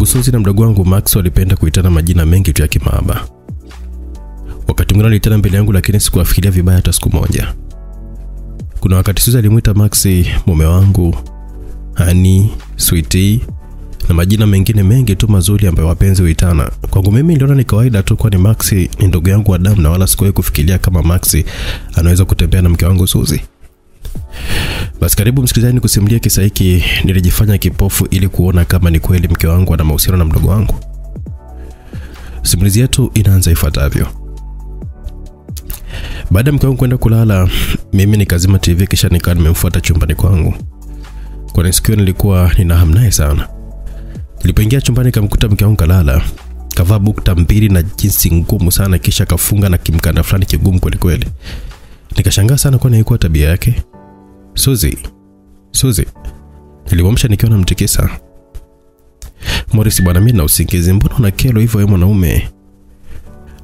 wangu Suzi na mdogo wangu Max walipenda kuitana majina mengi tu ya kimaaba. Wakati mwingine alitana mbele yangu, lakini sikuwafikiria vibaya hata siku moja. Kuna wakati Suzi alimwita Max mume wangu, hani, sweetie na majina mengine mengi tu mazuri ambayo wapenzi huitana. Kwangu mimi niliona ni kawaida tu, kwani Max ni ndugu yangu wa damu, na wala sikuwahi kufikiria kama Max anaweza kutembea na mke wangu Suzi. Basi karibu msikilizaji, nikusimulie kisa hiki. Nilijifanya kipofu ili kuona kama ni kweli mke wangu ana mahusiano na mdogo wangu. Simulizi yetu inaanza ifuatavyo. Baada ya mke wangu kwenda kulala, mimi nikazima TV kisha nikawa nimemfuata chumbani kwangu, kwani siku hiyo nilikuwa nina hamnae sana. Nilipoingia chumbani nikamkuta mke wangu kalala, kavaa bukta mbili na jinsi ngumu sana, kisha kafunga na kimkanda fulani kigumu kweli kweli. Nikashangaa sana, kwani haikuwa tabia yake. Suzi, Suzi, niliwamsha nikiwa namtikisa. Morris, bwana, mimi na usingizi, mbona una kero hivyo wewe mwanaume?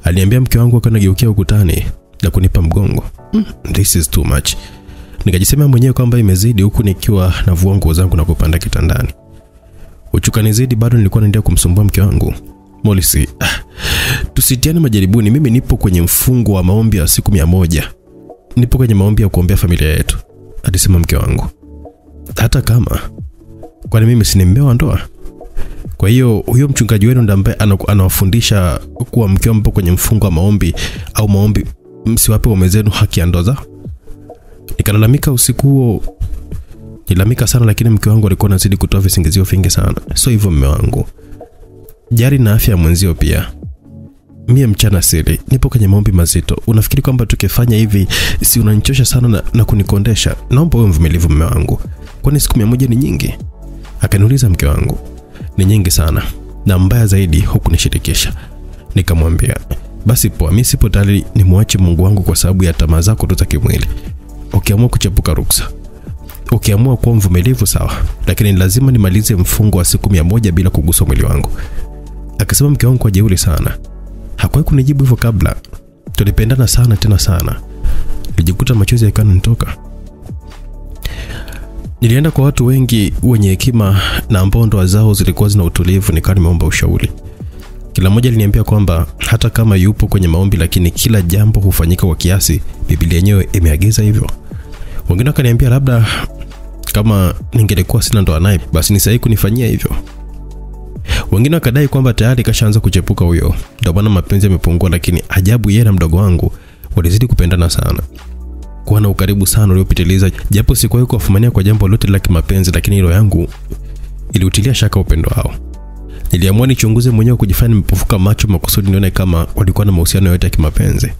Aliambia mke wangu akiwa anageukia ukutani na kunipa mgongo. Mm, this is too much. Nikajisema mwenyewe kwamba imezidi, huku nikiwa navua nguo zangu na kupanda kitandani. Uchukanizidi bado nilikuwa naendelea kumsumbua mke wangu. Morris, ah, tusitiane majaribuni. Mimi nipo kwenye mfungo wa maombi ya siku mia moja. Nipo kwenye maombi ya kuombea familia yetu alisema mke wangu. Hata kama kwani mimi si nimeoa ndoa? Kwa hiyo huyo mchungaji wenu ndiye ambaye anawafundisha kuwa mkiwa mpo kwenye mfungo wa maombi au maombi, msiwape waume zenu haki ya ndoa? Nikalalamika usiku huo, nilalamika sana, lakini mke wangu alikuwa anazidi kutoa visingizio vingi sana. So hivyo mme wangu, jari na afya ya mwenzio pia. Mie mchana sili, nipo kwenye maombi mazito. Unafikiri kwamba tukifanya hivi si unanichosha sana na, na kunikondesha? Naomba uwe mvumilivu mme wangu, kwani siku mia moja ni nyingi? Akaniuliza mke wangu. Ni nyingi sana, na mbaya zaidi hukunishirikisha. Nikamwambia basi poa, mimi sipo tayari nimwache Mungu wangu kwa sababu ya tamaa zako tu za kimwili. Ukiamua kuchepuka ruksa, ukiamua kuwa mvumilivu sawa, lakini lazima nimalize mfungo wa siku mia moja bila kugusa mwili wangu. Akasema mke wangu kwa jeuri sana hakuwahi kunijibu hivyo kabla. Tulipendana sana tena sana, nilijikuta machozi yakiwa yananitoka. Nilienda kwa watu wengi wenye hekima na ambao ndoa zao zilikuwa zina utulivu, nikawa nimeomba ushauri. Kila mmoja aliniambia kwamba hata kama yupo kwenye maombi, lakini kila jambo hufanyika kwa kiasi. Biblia yenyewe imeagiza hivyo. Wengine wakaniambia labda kama ningelikuwa sina ndoa naye, basi ni sahihi kunifanyia hivyo. Wengine wakadai kwamba tayari kashaanza kuchepuka huyo, ndio maana mapenzi yamepungua. Lakini ajabu, yeye na mdogo wangu walizidi kupendana sana, kuwa na ukaribu sana uliopitiliza. Japo sikuwahi kuwafumania kwa jambo lote la kimapenzi, lakini hilo yangu iliutilia shaka upendo wao. Niliamua nichunguze mwenyewe, kujifanya nimepofuka macho makusudi nione kama walikuwa na mahusiano yote ya kimapenzi.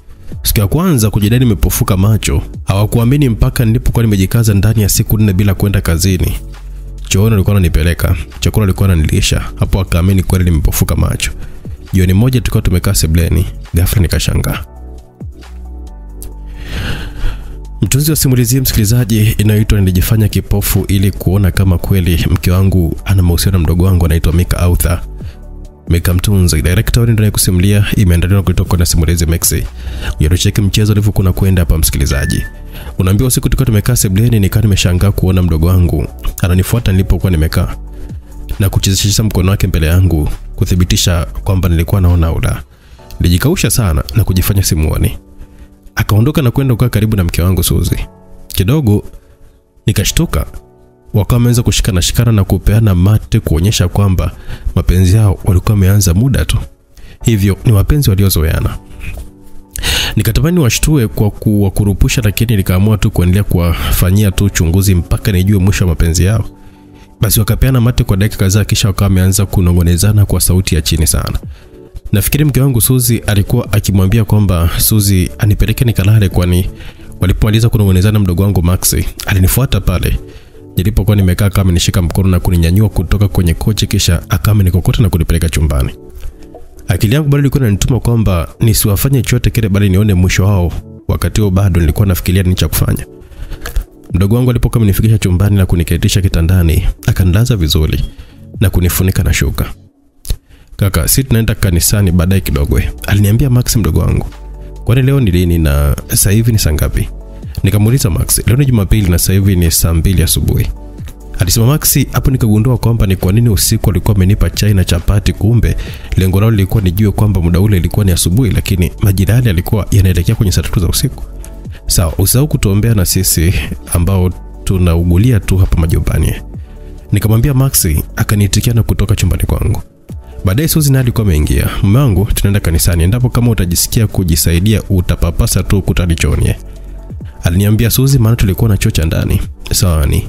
Siku ya kwanza kujidai nimepofuka macho, hawakuamini mpaka nilipokuwa nimejikaza ndani ya siku nne bila kwenda kazini chooni alikuwa ananipeleka, chakula alikuwa ananilisha. Hapo akaamini kweli nimepofuka macho. Jioni moja tukiwa tumekaa sebleni, ghafla nikashangaa. Mtunzi wa simulizi msikilizaji, inayoitwa Nilijifanya Kipofu ili kuona kama kweli mke wangu ana mahusiano na mdogo wangu anaitwa Mika Author. Mika Mtunzi, director wa ndio kusimulia, imeandaliwa kutoka na simulizi Maxi. Uyatocheki mchezo ulivyokuwa kwenda hapa msikilizaji. Unaambiwa usiku tulikuwa tumekaa sebleni, nikaa nimeshangaa kuona mdogo wangu ananifuata nilipokuwa nimekaa na kuchezesha mkono wake mbele yangu kuthibitisha kwamba nilikuwa naona ula. la. Nilijikausha sana na kujifanya simuoni. Akaondoka na kwenda kukaa karibu na mke wangu Suzi. Kidogo nikashtuka, wakawa wameanza kushikana shikana na kupeana mate kuonyesha kwamba mapenzi yao walikuwa wameanza muda tu, hivyo ni wapenzi waliozoeana. Nikatamani washtue kwa kuwakurupusha, lakini nikaamua tu kuendelea kuwafanyia tu uchunguzi mpaka nijue mwisho wa mapenzi yao. Basi wakapeana mate kwa dakika kadhaa, kisha wakawa wameanza kunong'onezana kwa sauti ya chini sana. Nafikiri mke wangu Suzi alikuwa akimwambia kwamba Suzi anipeleke nikalale, kwani walipomaliza kunong'onezana, mdogo wangu Maxi alinifuata pale nilipokuwa nimekaa, kama nishika mkono na kuninyanyua kutoka kwenye kochi, kisha akawa amenikokota na kunipeleka chumbani. Akili yangu bado ilikuwa inanituma kwamba nisiwafanye chote kile, bali nione mwisho wao. Wakati huo bado nilikuwa nafikiria nini cha kufanya. Mdogo wangu alipokuwa amenifikisha chumbani na kuniketisha kitandani, akanilaza vizuri na kunifunika na shuka. Kaka, si tunaenda kanisani baadaye kidogo, aliniambia Max mdogo wangu. Kwani leo ni lini na sasa hivi ni saa ngapi? Nikamuuliza Max, leo ni Jumapili na sasa hivi ni saa mbili asubuhi. Alisema Maxi. Hapo nikagundua kwamba ni kwa nini usiku alikuwa amenipa chai na chapati, kumbe lengo lao lilikuwa nijue kwamba muda ule ilikuwa ni asubuhi, lakini majirani alikuwa yanaelekea kwenye saa tatu za usiku. Sawa, usahau kutuombea na sisi ambao tunaugulia tu hapa majumbani. Nikamwambia Maxi, akaniitikia na kutoka chumbani kwangu. Baadaye Suzi naye alikuwa ameingia. Mume wangu, tunaenda kanisani, endapo kama utajisikia kujisaidia utapapasa tu ukutani chooni. Aliniambia Suzi, maana tulikuwa na choo cha ndani. Sawa ni.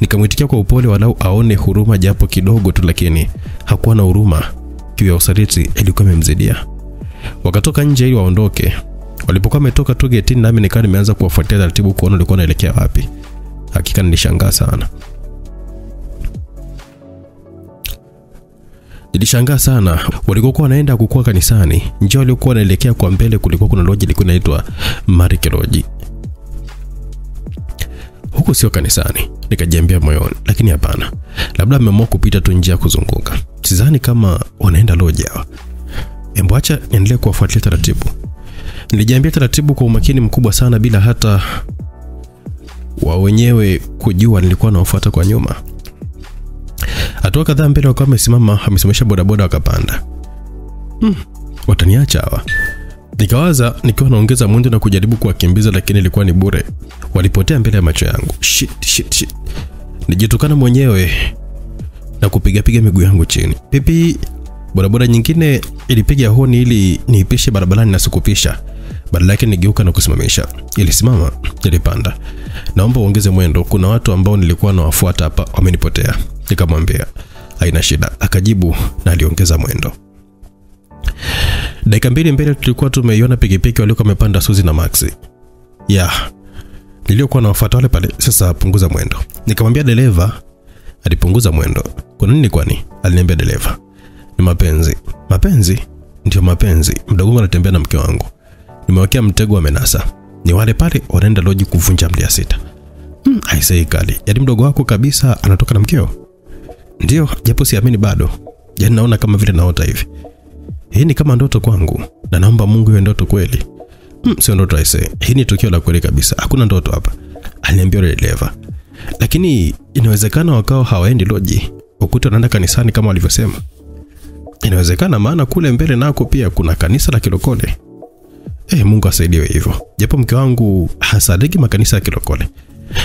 Nikamwitikia kwa upole, walau aone huruma japo kidogo tu, lakini hakuwa na huruma. Kiu ya usaliti ilikuwa imemzidia. Wakatoka nje ili waondoke. Walipokuwa wametoka tu getini, nami nikawa nimeanza kuwafuatia taratibu kuona walikuwa wanaelekea wapi. Hakika nilishangaa sana. Nilishangaa sana. Walikokuwa wanaenda kukua kanisani, njia waliokuwa wanaelekea kwa mbele kulikuwa kuna loji ilikuwa inaitwa Marike. Huku sio kanisani, nikajiambia moyoni, lakini hapana. Labda ameamua kupita tu njia kuzunguka. Sidhani kama wanaenda loji hawa. Embo acha niendelee kuwafuatilia taratibu. Nilijiambia taratibu kwa umakini mkubwa sana bila hata wa wenyewe kujua nilikuwa nawafuata kwa nyuma. Hatua kadhaa mbele wakawa amesimama, amesimamisha bodaboda wakapanda. Hmm, wataniacha hawa. Nikawaza nikiwa naongeza mwendo na kujaribu kuwakimbiza, lakini ilikuwa ni bure. Walipotea mbele ya macho yangu. Shit, shit, shit. Nijitukana mwenyewe na kupigapiga miguu yangu chini. Pipi, bodaboda nyingine ilipiga honi ili niipishe barabarani na sikupisha. Badala yake nigeuka na kusimamisha. Ilisimama, ilipanda. Naomba uongeze mwendo, kuna watu ambao nilikuwa nawafuata hapa wamenipotea. Nikamwambia haina shida, akajibu na aliongeza mwendo. Dakika mbili mbele tulikuwa tumeiona pikipiki waliokuwa wamepanda Suzi na Maxi. Ya. Niliokuwa nawafuata wale pale, sasa punguza mwendo. Nikamwambia dereva, alipunguza mwendo. Kwa nini kwani? Aliniambia dereva. Ni mapenzi. Mapenzi? Ndio mapenzi. Mdogo anatembea na mke wangu. Nimewekea mtego wa menasa. Ni wale pale wanaenda loji kuvunja mlia sita. Hmm, aisee kali. Yaani mdogo wako kabisa anatoka na mkeo? Ndio, japo siamini bado. Yaani naona kama vile naota hivi. Hii ni kama ndoto kwangu na naomba Mungu iwe ndoto kweli. Mm, sio ndoto aisee. Hii ni tukio la kweli kabisa. Hakuna ndoto hapa. Aliniambia dereva. Lakini inawezekana wakao hawaendi loji. Ukuta wanaenda kanisani kama walivyosema. Inawezekana maana kule mbele nako pia kuna kanisa la kilokole. Eh, Mungu asaidiwe hivyo. Japo mke wangu hasadiki makanisa ya kilokole.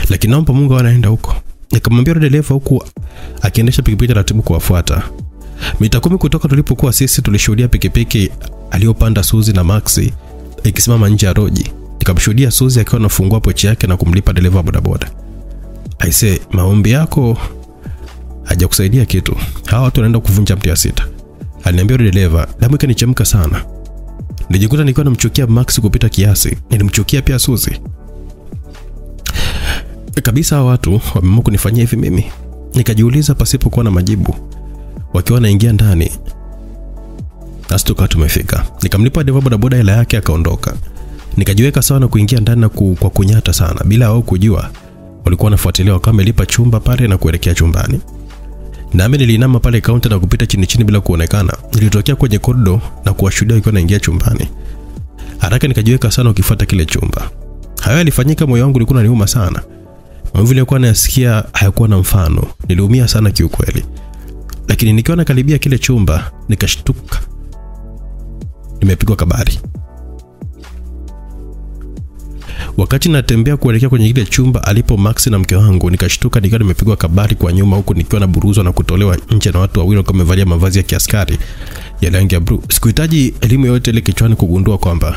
Lakini naomba Mungu anaenda huko. Nikamwambia dereva huku akiendesha pikipiki taratibu kuwafuata. Mita kumi kutoka tulipokuwa sisi tulishuhudia pikipiki aliyopanda Suzi na Maxi ikisimama nje ya roji. Nikamshuhudia Suzi akiwa anafungua pochi yake na kumlipa dereva bodaboda. Aise, maombi yako hajakusaidia kitu. Hawa watu wanaenda kuvunja mti ya sita. Aliniambia dereva, damu ikanichemka sana. Nilijikuta nikiwa namchukia Max kupita kiasi. Nilimchukia pia Suzi. Kabisa hawa watu wameamua kunifanyia hivi mimi. Nikajiuliza pasipokuwa na majibu. Wakiwa naingia ndani. Nasi tukawa tumefika. Nikamlipa dereva bodaboda hela yake akaondoka. Nikajiweka sawa na kuingia ndani na ku, kwa kunyata sana bila wao kujua. Walikuwa wanafuatilia wakawa wamelipa chumba pale na kuelekea chumbani. Nami niliinama pale kaunta na kupita chini chini bila kuonekana. Nilitokea kwenye korido na kuwashuhudia wakiwa naingia chumbani. Haraka nikajiweka sana ukifuata kile chumba. Hayo yalifanyika, moyo wangu ulikuwa unaniuma sana. Maumivu nilikuwa nayasikia hayakuwa na mfano. Niliumia sana kiukweli. Lakini nikiwa nakaribia kile chumba nikashtuka. Nimepigwa kabari. Wakati natembea kuelekea kwenye kile chumba alipo Max na mke wangu, nikashtuka nikiwa nimepigwa kabari kwa nyuma, huku nikiwa na buruzwa na kutolewa nje na watu wawili wakiwa wamevalia mavazi ya kiaskari ya rangi ya blue. Sikuhitaji elimu yoyote ile kichwani kugundua kwamba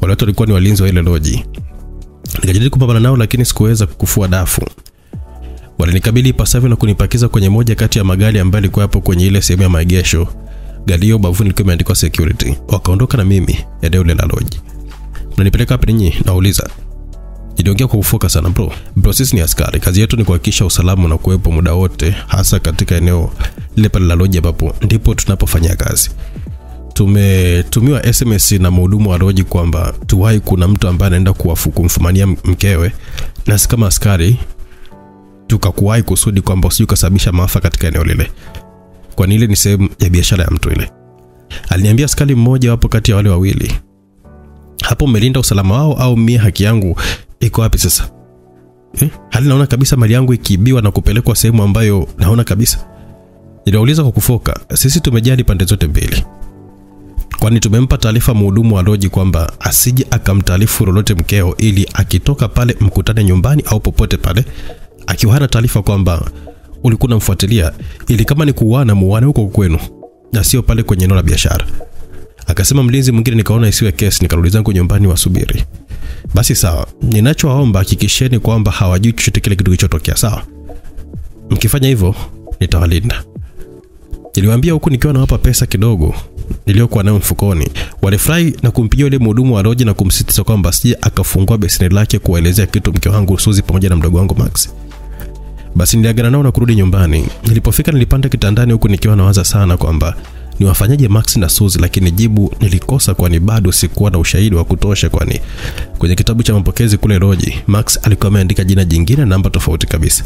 wale watu walikuwa ni walinzi wa ile loji. Nikajaribu kupambana nao, lakini sikuweza kufua dafu. Walinikabili ipasavyo na kunipakiza kwenye moja kati ya magari ambayo yalikuwa hapo kwenye ile sehemu ya maegesho. Gari hiyo bavuni ilikuwa imeandikwa security. Wakaondoka na mimi eneo ile la lodge. Mnanipeleka wapi ninyi? Nauliza. Niliongea kwa ufoka sana bro. Bro, sisi ni askari. Kazi yetu ni kuhakikisha usalama na kuwepo muda wote, hasa katika eneo lile pale la lodge, ambapo ndipo tunapofanya kazi. Tumetumiwa SMS na mhudumu wa lodge kwamba tuwahi, kuna mtu ambaye anaenda kumfumania mkewe, na kama askari tukakuwahi kusudi kwamba usije ukasababisha maafa katika eneo lile, kwani ile ni sehemu ya biashara ya mtu ile. Aliniambia askari mmoja wapo kati ya wale wawili hapo mmelinda usalama wao au mie haki yangu iko wapi sasa? eh? hali naona kabisa mali yangu ikiibiwa na kupelekwa sehemu ambayo naona kabisa niliwauliza kwa kufoka sisi tumejali pande zote mbili kwani tumempa taarifa mhudumu wa loji kwamba asije akamtaarifu lolote mkeo ili akitoka pale mkutane nyumbani au popote pale akiwa hana taarifa kwamba ulikuwa unamfuatilia ili kama ni kuuana muane huko kwenu na sio pale kwenye eneo la biashara. Akasema mlinzi mwingine nikaona isiwe kesi nikarudi zangu nyumbani wasubiri. Basi sawa ninachowaomba hakikisheni kwamba hawajui chochote kile kitu kilichotokea sawa? Mkifanya hivyo nitawalinda. Niliwaambia huku nikiwa nawapa pesa kidogo niliyokuwa nayo mfukoni walifurahi na kumpigia yule mhudumu wa loji na kumsisitiza kwamba sije akafungua beseni lake kuwaelezea kitu mke wangu Suzi pamoja na mdogo wangu Max. Basi niliagana nao na kurudi nyumbani. Nilipofika nilipanda kitandani huku nikiwa nawaza sana kwamba niwafanyaje Max na Suzi, lakini jibu nilikosa, kwani bado sikuwa na ushahidi wa kutosha, kwani kwenye kitabu cha mapokezi kule Roji, Max alikuwa ameandika jina jingine na namba tofauti kabisa.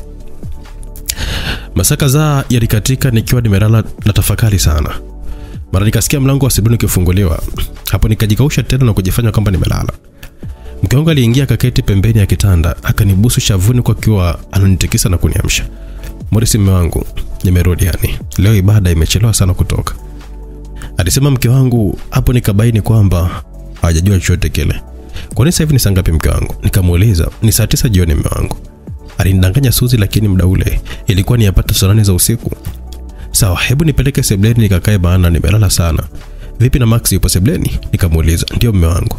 Masaa kadhaa yalikatika nikiwa nimelala na tafakari sana. Mara nikasikia mlango wa sebuleni ukifunguliwa. Hapo nikajikausha tena na kujifanya kwamba nimelala. Mke wangu aliingia akaketi pembeni ya kitanda, akanibusu shavuni kwa kiwa ananitikisa na kuniamsha. Morris, mme wangu, nimerudi yani. Leo ibada imechelewa sana kutoka. Alisema mke wangu. Hapo nikabaini kwamba hajajua chochote kile. Kwani sasa hivi ni saa ngapi mke wangu? Nikamuuliza, ni saa tisa jioni mme wangu. Alinidanganya Suzi, lakini muda ule ilikuwa ni yapata saa za usiku. Sawa, hebu nipeleke sebleni nikakae, maana nimelala sana. Vipi na Max yupo sebleni? Nikamuuliza. Ndio mme wangu.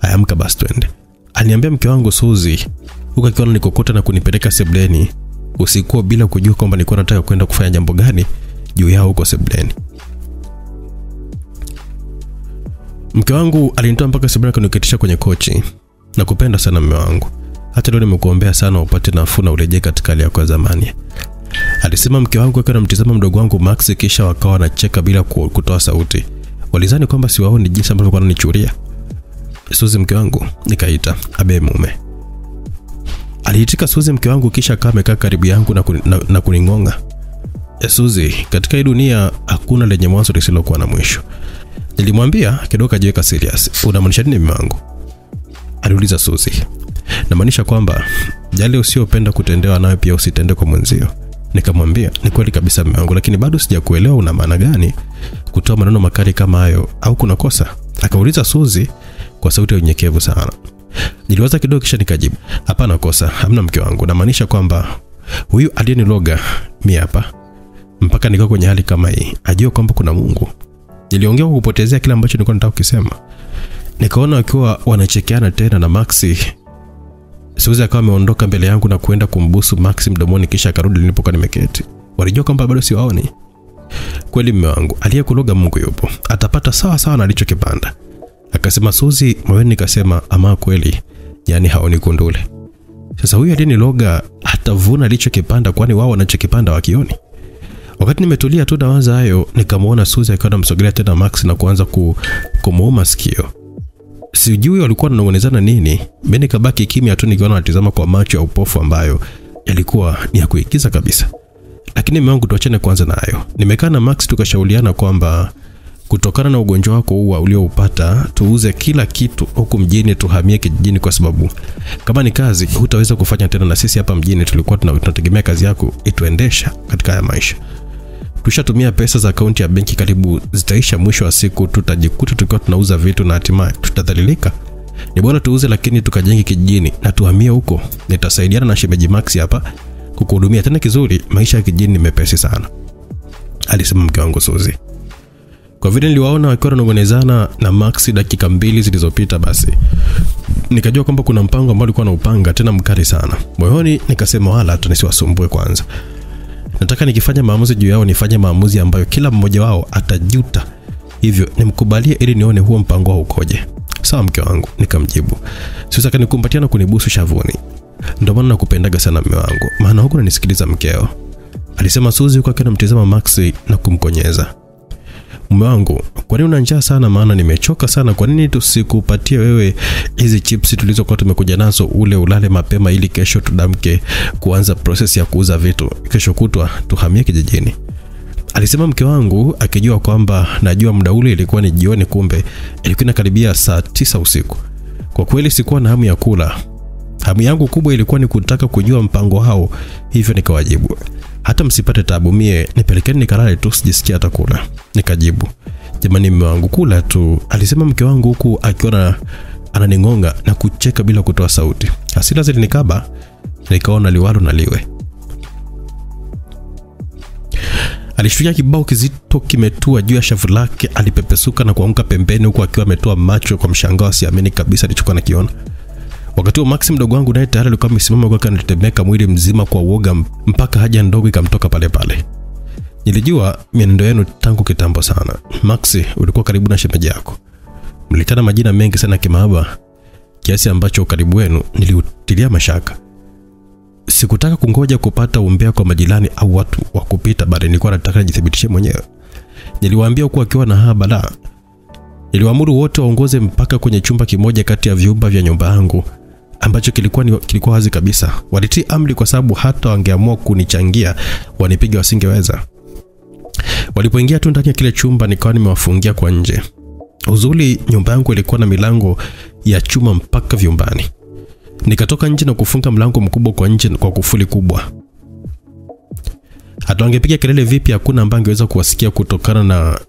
Ayamka basi twende. Aliniambia mke wangu Suzi huku akiwa nikokota na kunipeleka sebleni usiku bila kujua kwamba nilikuwa nataka kwenda kufanya jambo gani juu yao huko sebleni. Mke wangu alinitoa mpaka sebleni kuniketisha kwenye kochi na kupenda sana mume wangu. Hata leo nimekuombea sana upate nafuu na urejee katika hali yako ya zamani. Alisema mke wangu akiwa anamtizama mdogo wangu Max, kisha wakawa wanacheka bila kutoa sauti. Walizani kwamba siwaoni jinsi ambavyo wananichuria. Suzi mke wangu, nikaita abe mume. Aliitika Suzi mke wangu, kisha akawa amekaa karibu yangu na, kuni, na, na kuningonga. E, Suzi, katika hii dunia hakuna lenye mwanzo lisilokuwa na mwisho. Nilimwambia kidogo, kajiweka serious. Unamaanisha nini mume wangu? Aliuliza Suzi. Namaanisha kwamba yale usiyopenda kutendewa nayo pia usitende kwa mwenzio. Nikamwambia ni kweli kabisa mume wangu, lakini bado sijakuelewa una maana gani kutoa maneno makali kama hayo, au kuna kosa? Akauliza Suzi kwa sauti ya unyenyekevu sana. Niliwaza kidogo, kisha nikajibu, hapana kosa, hamna mke wangu. Namaanisha kwamba huyu aliyeniloga mi hapa mpaka nikawa kwenye hali kama hii ajue kwamba kuna Mungu. Niliongea kwa kupotezea kile ambacho nilikuwa nataka kusema. Nikaona wakiwa wanachekeana tena na Maxi Suzi akawa ameondoka mbele yangu na kuenda kumbusu Maxi mdomoni kisha akarudi nilipokuwa nimeketi. Walijua kwamba bado siwaoni. Kweli mme wangu, aliyekuloga Mungu yupo. Atapata sawa sawa na alichokipanda. Akasema Suzi moyoni, nikasema ama kweli, yani haoni kundule. Sasa huyu aliyeniloga atavuna alichokipanda, kwani wao wanachokipanda wakioni. Wakati nimetulia tu nawaza hayo, nikamwona Suzi akiwa anamsogelea tena Max na kuanza ku, kumuuma sikio. Sijui walikuwa wananong'onezana nini. Mimi nikabaki kimya tu nikiona anatizama kwa macho ya upofu ambayo yalikuwa ni ya kuigiza kabisa. Lakini mume wangu, tuachane kwanza na. Nimekaa na Max tukashauriana kwamba kutokana na ugonjwa wako huu ulioupata, tuuze kila kitu huku mjini, tuhamie kijijini, kwa sababu kama ni kazi hutaweza kufanya tena, na sisi hapa mjini tulikuwa tunategemea kazi yako ituendesha katika haya maisha. Tushatumia pesa za akaunti ya benki karibu zitaisha. Mwisho wa siku tutajikuta tukiwa tunauza vitu na hatimaye tutadhalilika. Ni bora tuuze, lakini tukajenge kijijini na tuhamie huko. Nitasaidiana na shemeji Max hapa kukuhudumia tena. Kizuri, maisha ya kijijini ni mepesi sana, alisema mke wangu Suzi. Kwa vile niliwaona wakiwa wananong'onezana na Max dakika mbili zilizopita, basi nikajua kwamba kuna mpango ambao alikuwa anaupanga tena mkali sana. Moyoni nikasema wala hata nisiwasumbue kwanza nataka nikifanya maamuzi juu yao nifanye maamuzi ambayo kila mmoja wao atajuta, hivyo nimkubalie ili nione huo mpango wao ukoje. Sawa mke wangu, nikamjibu. Sasa kanikumbatia na kunibusu shavuni. Ndio maana nakupendaga sana mume wangu, maana huko unanisikiliza mkeo, alisema Suzi huko akiwa anamtizama Maxi na kumkonyeza. Mume wangu, kwa nini una njaa sana? Maana nimechoka sana. Kwa nini tusikupatie wewe hizi chips tulizokuwa tumekuja nazo, ule ulale mapema, ili kesho tudamke kuanza proses ya kuuza vitu, kesho kutwa tuhamie kijijini, alisema mke wangu, akijua kwamba najua muda ule ilikuwa ni jioni, kumbe ilikuwa inakaribia saa tisa usiku. Kwa kweli sikuwa na hamu ya kula, Hamu yangu kubwa ilikuwa ni kutaka kujua mpango hao, hivyo nikawajibu, hata msipate tabu, mie nipelekeni nikalale tu, sijisikia hata kula. Nikajibu, jamani, mme wangu kula tu, alisema mke wangu huku akiona ananingonga na kucheka bila kutoa sauti. Hasira zilinikaba, nikaona liwalo na liwe. Alishtukia kibao kizito kimetua juu ya shavu lake, alipepesuka na kuanguka pembeni, huku akiwa ametoa macho kwa mshangao, asiamini kabisa alichokuwa nakiona. Wakati huo Maxi mdogo wangu naye tayari alikuwa amesimama kwake, anatetemeka mwili mzima kwa uoga, mpaka haja ndogo ikamtoka pale pale. Nilijua mienendo yenu tangu kitambo sana. Maxi, ulikuwa karibu na shemeji yako, mlitana majina mengi sana kimaaba kiasi ambacho ukaribu wenu niliutilia mashaka. Sikutaka kungoja kupata umbea kwa majirani au watu wa kupita, bali nilikuwa nataka nijithibitishe mwenyewe. Niliwaambia kuwa akiwa na haba la niliwaamuru wote waongoze mpaka kwenye chumba kimoja kati ya vyumba vya nyumba yangu ambacho kilikuwa ni, kilikuwa wazi kabisa. Walitii amri kwa sababu hata wangeamua kunichangia wanipiga wasingeweza. Walipoingia tu ndani ya kile chumba, nikawa nimewafungia kwa nje. Uzuri, nyumba yangu ilikuwa na milango ya chuma mpaka vyumbani. Nikatoka nje na kufunga mlango mkubwa kwa nje kwa kufuli kubwa. Hata wangepiga kelele vipi, hakuna ambaye angeweza kuwasikia kutokana na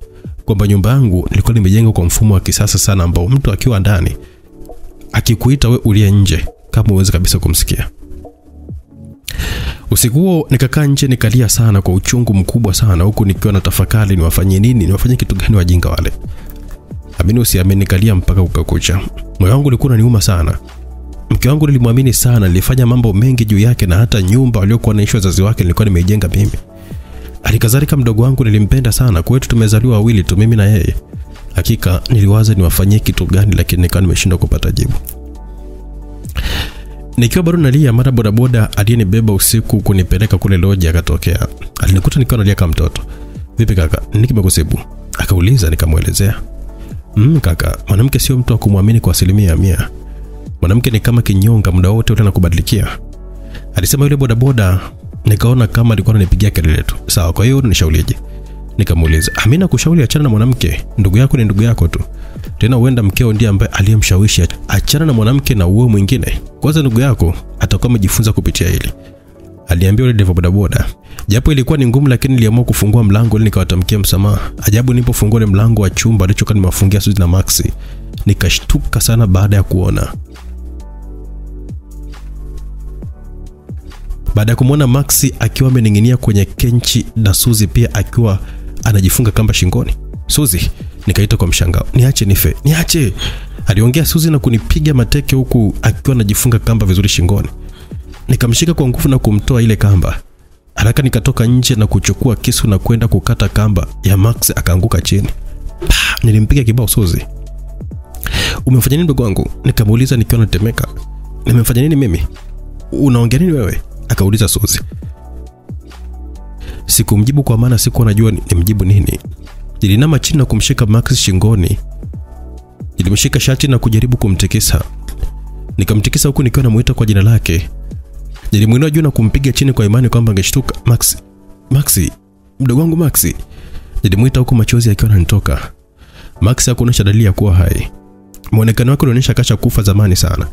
kwamba nyumba yangu ilikuwa nimejenga kwa mfumo wa kisasa sana, ambao mtu akiwa ndani akikuita we uliye nje kama uweze kabisa kumsikia. Usiku huo nikakaa nje nikalia sana kwa uchungu mkubwa sana, huku nikiwa na tafakari niwafanyie nini, niwafanyie kitu gani wajinga wale. Amini usiamini, nikalia mpaka kukakucha. Moyo wangu ulikuwa unaniuma sana. Mke wangu nilimwamini sana, nilifanya mambo mengi juu yake, na hata nyumba waliokuwa naishi wazazi wake nilikuwa nimeijenga mimi. Alikadhalika mdogo wangu nilimpenda sana, kwetu tumezaliwa wawili tu, mimi na yeye. Hakika niliwaza niwafanyie kitu gani, lakini nikawa nimeshindwa kupata jibu. Nikiwa bado nalia, mara bodaboda aliyenibeba usiku kunipeleka kule loji akatokea. Alinikuta nikiwa nalia kama mtoto. Vipi kaka, nini kimekusibu? Akauliza, nikamwelezea. Mm, kaka, mwanamke sio mtu wa kumwamini kwa asilimia mia. Mwanamke ni kama kinyonga, muda wote ule anakubadilikia, alisema yule bodaboda. Nikaona kama alikuwa ananipigia kelele tu. Sawa, kwa hiyo unishaurieje? Nikamuuliza, Amina kushauri achana na mwanamke, ndugu yako ni ndugu yako tu. Tena huenda mkeo ndiye ambaye aliyemshawishi achana na mwanamke na uwe mwingine. Kwanza ndugu yako atakuwa amejifunza kupitia hili, aliambia yule dereva bodaboda. Japo ilikuwa ni ngumu, lakini niliamua kufungua mlango ili nikawatamkia msamaha. Ajabu, nilipofungua ile mlango wa chumba alichokuwa nimewafungia Suzi na Maxi, nikashtuka sana baada ya kuona baada ya kumwona Maxi akiwa amening'inia kwenye kenchi na Suzi pia akiwa anajifunga kamba shingoni. Suzi, nikaita kwa mshangao, niache nife, niache, aliongea Suzi na kunipiga mateke huku akiwa anajifunga kamba vizuri shingoni. Nikamshika kwa nguvu na kumtoa ile kamba. Haraka nikatoka nje na kuchukua kisu na kwenda kukata kamba ya Max, akaanguka chini. Nilimpiga kibao Suzi. Umefanya nini ndugu wangu? Nikamuuliza nikiwa natemeka. Nimefanya nini mimi? Unaongea nini wewe? Akauliza Suzi. Sikumjibu kwa maana sikuwa najua nimjibu nini. Nilinama chini na kumshika Max shingoni. Nilimshika shati na kujaribu kumtikisa. Nikamtikisa huku nikiwa namuita kwa jina lake. Nilimwinua juu na kumpiga chini kwa imani kwamba angeshtuka. Max, Max, mdogo wangu Max. Nilimwita huku machozi yakiwa yananitoka. Max hakuonyesha dalili ya kuwa hai. Muonekano wake ulionyesha kasha kufa zamani sana.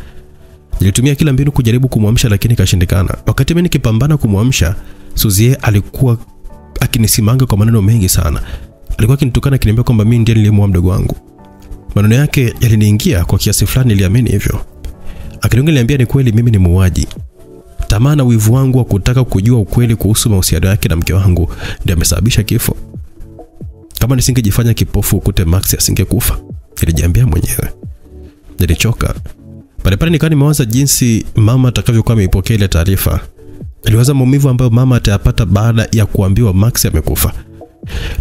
Nilitumia kila mbinu kujaribu kumwamsha lakini kashindikana. Wakati mimi nikipambana kumwamsha, Suzie alikuwa akinisimanga kwa maneno mengi sana. Alikuwa akinitukana akiniambia kwamba mimi ndiye niliyemuua mdogo wangu. Maneno yake yaliniingia kwa kiasi fulani, niliamini hivyo. Akiniongea niambia ni kweli mimi ni muuaji. Tamaa na wivu wangu wa kutaka kujua ukweli kuhusu mahusiano yake na mke wangu ndio amesababisha kifo. Kama nisingejifanya kipofu ukute Max asingekufa, nilijiambia mwenyewe. Nilichoka. Pale pale nikawa nimewaza jinsi mama atakavyokuwa ameipokea ile taarifa. Niliwaza maumivu ambayo mama atayapata baada ya kuambiwa Max amekufa.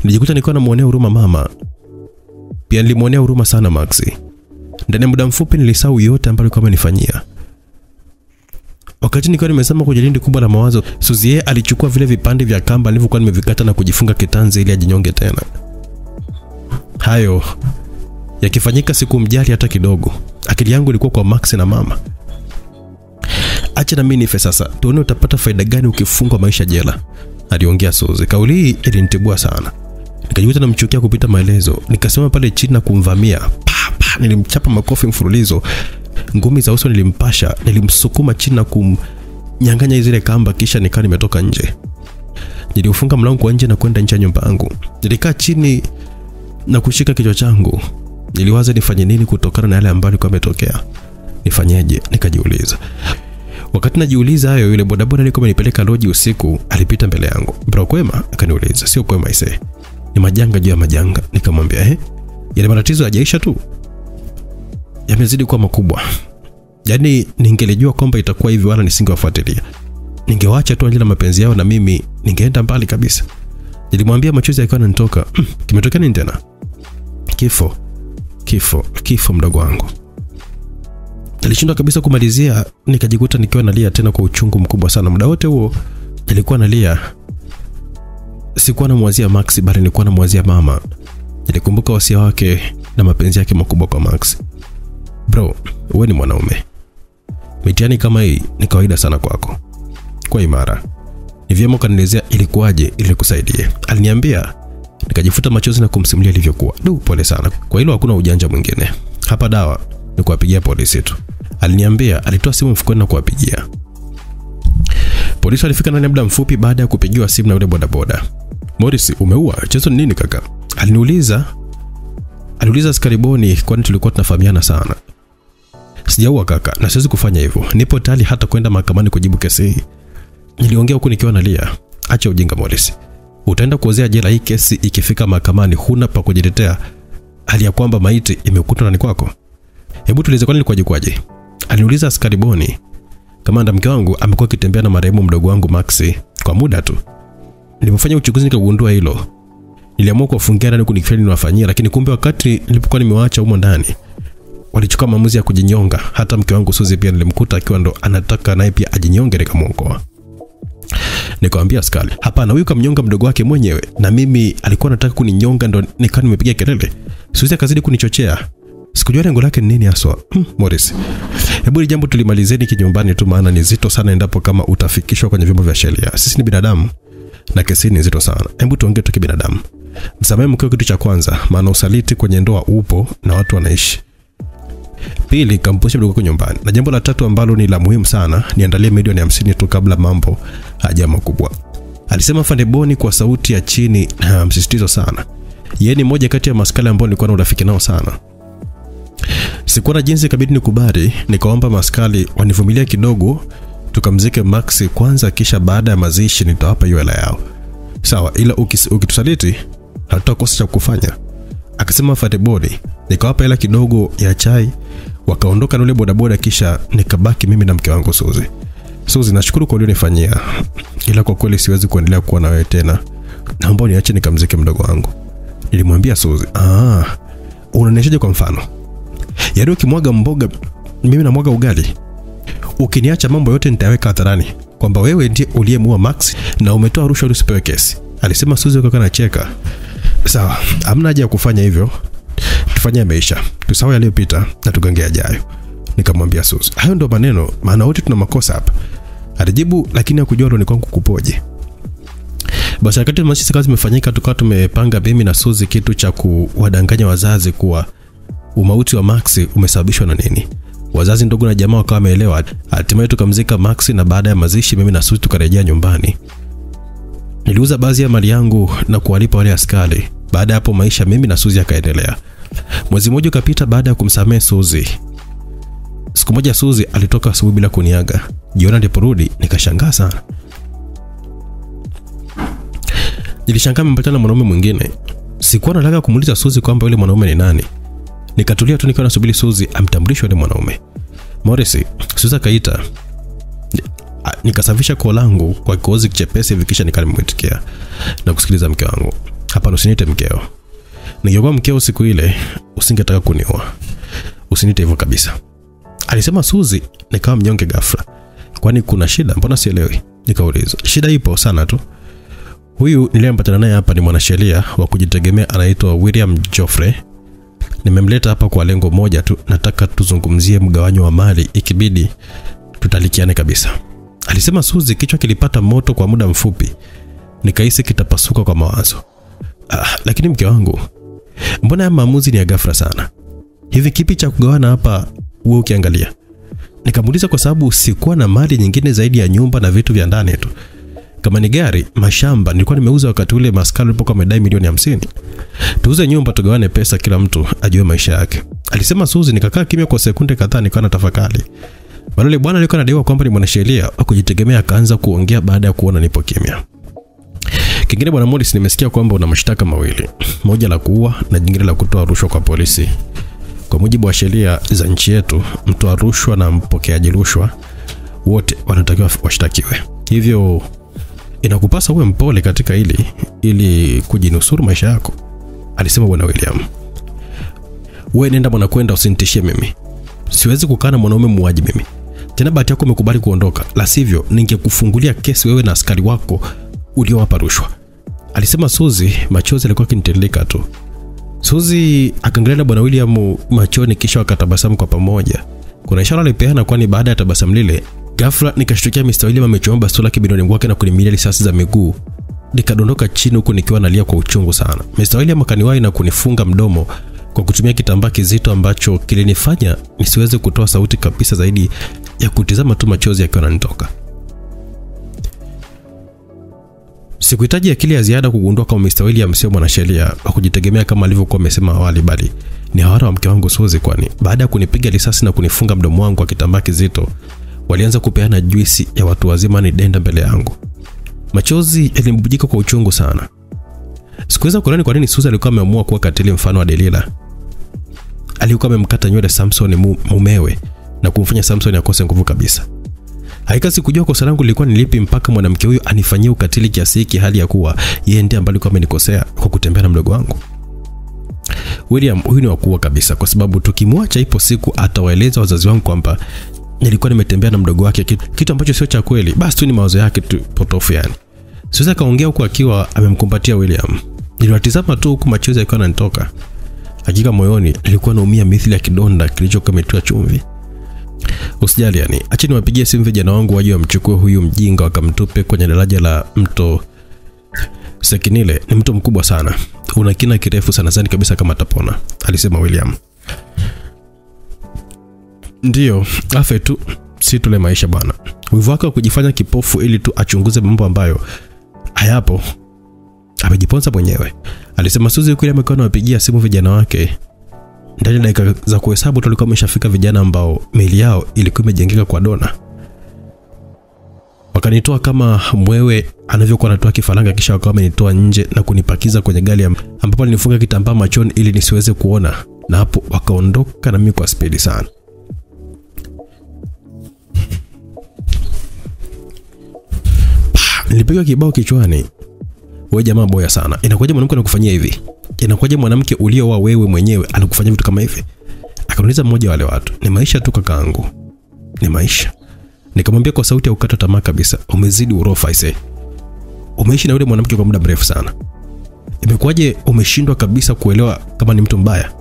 Nilijikuta nikiwa namuonea huruma mama. Pia nilimwonea huruma sana Max. Ndani ya muda mfupi nilisahau yote ambayo alikuwa amenifanyia. Wakati nikiwa nimesema kwenye lindi kubwa la mawazo, Suzie alichukua vile vipande vya kamba nilivyokuwa nimevikata na kujifunga kitanzi ili ajinyonge tena. Hayo yakifanyika sikumjali hata kidogo. Akili yangu ilikuwa kwa Max na mama. Acha na mimi nife sasa, tuone utapata faida gani ukifungwa maisha jela, aliongea Suzi. Kauli hii ilinitibua sana, nikajikuta namchukia kupita maelezo. Nikasema pale chini na kumvamia. Pa, pa, nilimchapa makofi mfululizo. Ngumi za uso nilimpasha. Nilimsukuma chini na kumnyang'anya zile kamba kisha nikaa nimetoka nje. Niliufunga mlango kwa nje na kwenda nje ya nyumba yangu. Nilikaa chini na kushika kichwa changu. Niliwaza nifanye nini kutokana na yale ambayo alikuwa ametokea nifanyeje? Nikajiuliza wakati najiuliza hayo yule bodaboda alikuwa amenipeleka loji usiku alipita mbele yangu. Bro kwema akaniuliza sio kwema ise. Ni majanga juu ya majanga. Nikamwambia eh yale matatizo hajaisha tu. Yamezidi kuwa makubwa. Yaani ningelijua kwamba itakuwa hivi wala nisingewafuatilia. Ningewacha tu na mapenzi yao na mimi ningeenda mbali kabisa. Nilimwambia machozi yakiwa yananitoka "Hmm, kimetokea nini tena? Kifo. Kifo. Kifo mdogo wangu nilishindwa kabisa kumalizia nikajikuta nikiwa nalia tena kwa uchungu mkubwa sana. Muda wote huo nilikuwa nalia. Sikuwa namwazia max bali nilikuwa namwazia mama. Nilikumbuka wasia wake na mapenzi yake makubwa kwa max. Bro wewe ni mwanaume. Mitihani kama hii ni kawaida sana kwako. Kwa imara. Ni vyema ukanielezea ilikuwaje ili kusaidie, aliniambia nikajifuta machozi na kumsimulia ilivyokuwa. Du pole sana. Kwa hilo hakuna ujanja mwingine. Hapa dawa ni kuwapigia polisi tu aliniambia alitoa simu mfukoni na kuwapigia. Polisi walifika ndani muda mfupi baada ya kupigiwa simu na yule bodaboda. Morris umeua? Chezo ni nini kaka? Aliniuliza aliuliza skariboni kwani tulikuwa tunafahamiana sana. Sijaua kaka na siwezi kufanya hivyo. Nipo tayari hata kwenda mahakamani kujibu kesi hii. Niliongea huku nikiwa nalia. Acha ujinga Morris. Utaenda kuozea jela hii kesi ikifika mahakamani huna pa kujitetea. Hali ya kwamba maiti imekutwa ndani kwako. Hebu tueleze kwani ilikuwaje kwaje aliniuliza askari boni kamanda mke wangu amekuwa akitembea na marehemu mdogo wangu Maxi kwa muda tu. Nilipofanya uchunguzi nikagundua hilo. Niliamua kuwafungia ndani kunikifanya niwafanyia lakini kumbe wakati nilipokuwa nimewaacha humo ndani walichukua maamuzi ya kujinyonga. Hata mke wangu Suzi pia nilimkuta akiwa ndo anataka naye pia ajinyonge nikamwokoa. Nikamwambia askari hapana huyu kamnyonga mdogo wake mwenyewe na mimi alikuwa anataka kuninyonga ndo nikawa nimepiga kelele. Suzi akazidi kunichochea sikujua lengo lake ni nini haswa. Hmm, Morris. Hebu hili jambo tulimalizeni kinyumbani tu maana ni zito sana endapo kama utafikishwa kwenye vyombo vya sheria. Sisi ni binadamu na kesi ni nzito sana. Hebu tuongee tu kibinadamu. Msamehe mkeo kitu cha kwanza maana usaliti kwenye ndoa upo na watu wanaishi. Pili kampusha mdogo nyumbani. Na jambo la tatu ambalo ni la muhimu sana niandalie milioni hamsini tu kabla mambo haja makubwa. Alisema fandeboni kwa sauti ya chini msisitizo sana. Yeye ni moja kati ya maskali ambao nilikuwa na urafiki nao sana sikuwa na jinsi ikabidi nikubali nikaomba maskali wanivumilia kidogo tukamzike Max kwanza kisha baada ya mazishi nitawapa hiyo hela yao. Sawa ila ukitusaliti hatutakosa cha kufanya. Akasema Fateboni. nikawapa hela kidogo ya chai wakaondoka na ule bodaboda kisha nikabaki mimi na mke wangu suzi. Suzi nashukuru kwa ulionifanyia ila kwa kweli siwezi kuendelea kuwa na wewe tena. Naomba uniache nikamzike mdogo wangu. Nilimwambia suzi ah, unaniachaje kwa mfano yaani ukimwaga mboga mimi namwaga ugali. Ukiniacha mambo yote nitaweka hadharani. Kwamba wewe ndiye uliyemua Max na umetoa rushwa ili usipewe kesi. Alisema Suzy kaka anacheka sawa hamna haja ya kufanya hivyo. Tufanye yameisha tusahau yaliyopita na tugange yajayo. Nikamwambia Suzy hayo ndo maneno maana wote tuna makosa hapa. Alijibu lakini hakujua ni kwangu kupoje. Basi wakati mazishi kazi imefanyika tukawa tumepanga mimi na Suzy kitu cha kuwadanganya wazazi kuwa umauti wa Max umesababishwa na nini? Wazazi ndugu na jamaa wakawa wameelewa. Hatimaye tukamzika Max na baada ya mazishi mimi na Suzy tukarejea nyumbani. Niliuza baadhi ya mali yangu na kuwalipa wale askari. Baada ya hapo maisha mimi na Suzi yakaendelea. Mwezi mmoja ukapita baada ya kumsamehe Suzi. siku moja Suzi alitoka asubuhi bila kuniaga. Jioni aliporudi nikashangaa sana. Nilishangaa nimepatana na mwanaume mwingine. Sikuwa nataka kumuuliza Suzi kwamba yule mwanaume ni nani nikatulia tu nikiwa nasubiri Suzy amtambulishwe ni mwanaume. Morris Suzy akaita. Nikasafisha koo langu kwa kikozi chepesi hivi kisha nikamwitikia na kusikiliza mke wangu. Hapana usiniite mkeo. Ningekuwa mkeo siku ile usingetaka kuniua. Usiniite hivyo kabisa. Alisema Suzy nikawa mnyonge ghafla. Kwani kuna shida? Mbona sielewi? Nikauliza. Shida ipo sana tu. Huyu niliyempatana naye hapa ni mwanasheria wa kujitegemea anaitwa William Joffrey nimemleta hapa kwa lengo moja tu. Nataka tuzungumzie mgawanyo wa mali. Ikibidi tutalikiane kabisa. Alisema Suzi. kichwa kilipata moto kwa muda mfupi. Nikahisi kitapasuka kwa mawazo. Ah, lakini mke wangu mbona ya maamuzi ni ya ghafla sana? Hivi kipi cha kugawana hapa wewe ukiangalia? Nikamuuliza kwa sababu sikuwa na mali nyingine zaidi ya nyumba na vitu vya ndani tu. Kama ni gari, mashamba nilikuwa nimeuza wakati ule maskari alipokuwa amedai milioni hamsini. Tuuze nyumba tugawane pesa, kila mtu ajue maisha yake, alisema Suzi. Nikakaa kimya kwa sekunde kadhaa, nikawa na tafakari. Bado bwana alikuwa anadaiwa kwamba ni mwanasheria wa kujitegemea, akaanza kuongea baada ya kuona nipo kimya. Kingine bwana Morris, nimesikia kwamba una mashtaka mawili, moja la kuua na jingine la kutoa rushwa kwa polisi. Kwa mujibu wa sheria za nchi yetu, mtoa rushwa na mpokeaji rushwa wote wanatakiwa washtakiwe. Hivyo inakupasa uwe mpole katika hili ili kujinusuru maisha yako, alisema bwana William. Wewe nenda bwana, kwenda usinitishie mimi. Siwezi kukaa na mwanaume muaji mimi. Tena bahati yako umekubali kuondoka, la sivyo ningekufungulia kesi wewe na askari wako uliowapa rushwa, alisema Suzi. Machozi alikuwa akinitiririka tu. Suzi akaangalia na bwana William machoni, kisha wakatabasamu kwa pamoja. Kuna ishara alipeana, kwani baada ya tabasamu lile, ghafla nikashtukia Mr. William amechoma bastola kibindoni mwake na kunimilia risasi za miguu. Nikadondoka chini huku nikiwa nalia kwa uchungu sana. Mr. William akaniwahi na kunifunga mdomo kwa kutumia kitambaa kizito ambacho kilinifanya nisiweze kutoa sauti kabisa zaidi ya kutizama tu machozi yakiwa yananitoka. Sikuhitaji akili ya ziada kugundua kama Mr. William sio mwanasheria wa kujitegemea kama alivyokuwa amesema awali, bali ni hawara wa mke wangu Suzi, kwani baada ya kunipiga risasi na kunifunga mdomo wangu kwa kitambaa kizito, walianza kupeana juisi ya watu wazima ni denda mbele yangu. Machozi yalimbujika kwa uchungu sana. Sikuweza kuelewa kwa nini Susan alikuwa ameamua kuwa katili mfano wa Delila. Alikuwa amemkata nywele Samson mumewe na kumfanya Samson akose nguvu kabisa. Haika sikujua kosa langu lilikuwa nilipi mpaka mwanamke huyo anifanyie ukatili kiasi hiki, hali ya kuwa yeye ndiye ambaye alikuwa amenikosea kwa kutembea na mdogo wangu. William huyu ni wakuwa kabisa, kwa sababu tukimwacha, ipo siku atawaeleza wazazi wangu kwamba nilikuwa nimetembea na mdogo wake, kitu, kitu ambacho sio cha kweli. Basi tu ni mawazo yake tu potofu yani. Siwezi akaongea huku akiwa amemkumbatia William. Niliwatizama tu huku machozi yakiwa yananitoka. Hakika moyoni nilikuwa naumia mithili ya kidonda kilichokuwa kimetiwa chumvi. Usijali yani, acha niwapigie simu vijana wangu waje wamchukue huyu mjinga wakamtupe kwenye daraja la mto Sekinile. Ni mto mkubwa sana, una kina kirefu sana, zani kabisa kama tapona, alisema William. Ndiyo, afe tu, si tule maisha bwana. Wivu wake wa kujifanya kipofu ili tu achunguze mambo ambayo hayapo amejiponza mwenyewe, alisema Suzi huku amekuwa anawapigia simu vijana wake ndani ya dakika za kuhesabu tulikuwa ameshafika vijana ambao miili yao ilikuwa imejengeka kwa dona. Wakanitoa kama mwewe anavyokuwa anatoa kifaranga, kisha wakawa wamenitoa nje na kunipakiza kwenye gari ambapo alinifunga kitambaa machoni ili nisiweze kuona, na hapo wakaondoka na mimi kwa spidi sana. Nilipiga kibao kichwani. Wewe jamaa boya sana. Inakuwaje mwanamke anakufanyia hivi? Inakuwaje mwanamke uliowa wewe mwenyewe anakufanyia vitu kama hivi? Akauliza mmoja wale watu. Ni maisha tu kakaangu. Ni maisha. Nikamwambia kwa sauti ya ukata tamaa kabisa, umezidi urofa ise. Umeishi na yule mwanamke kwa muda mrefu sana. Imekuwaje umeshindwa kabisa kuelewa kama ni mtu mbaya?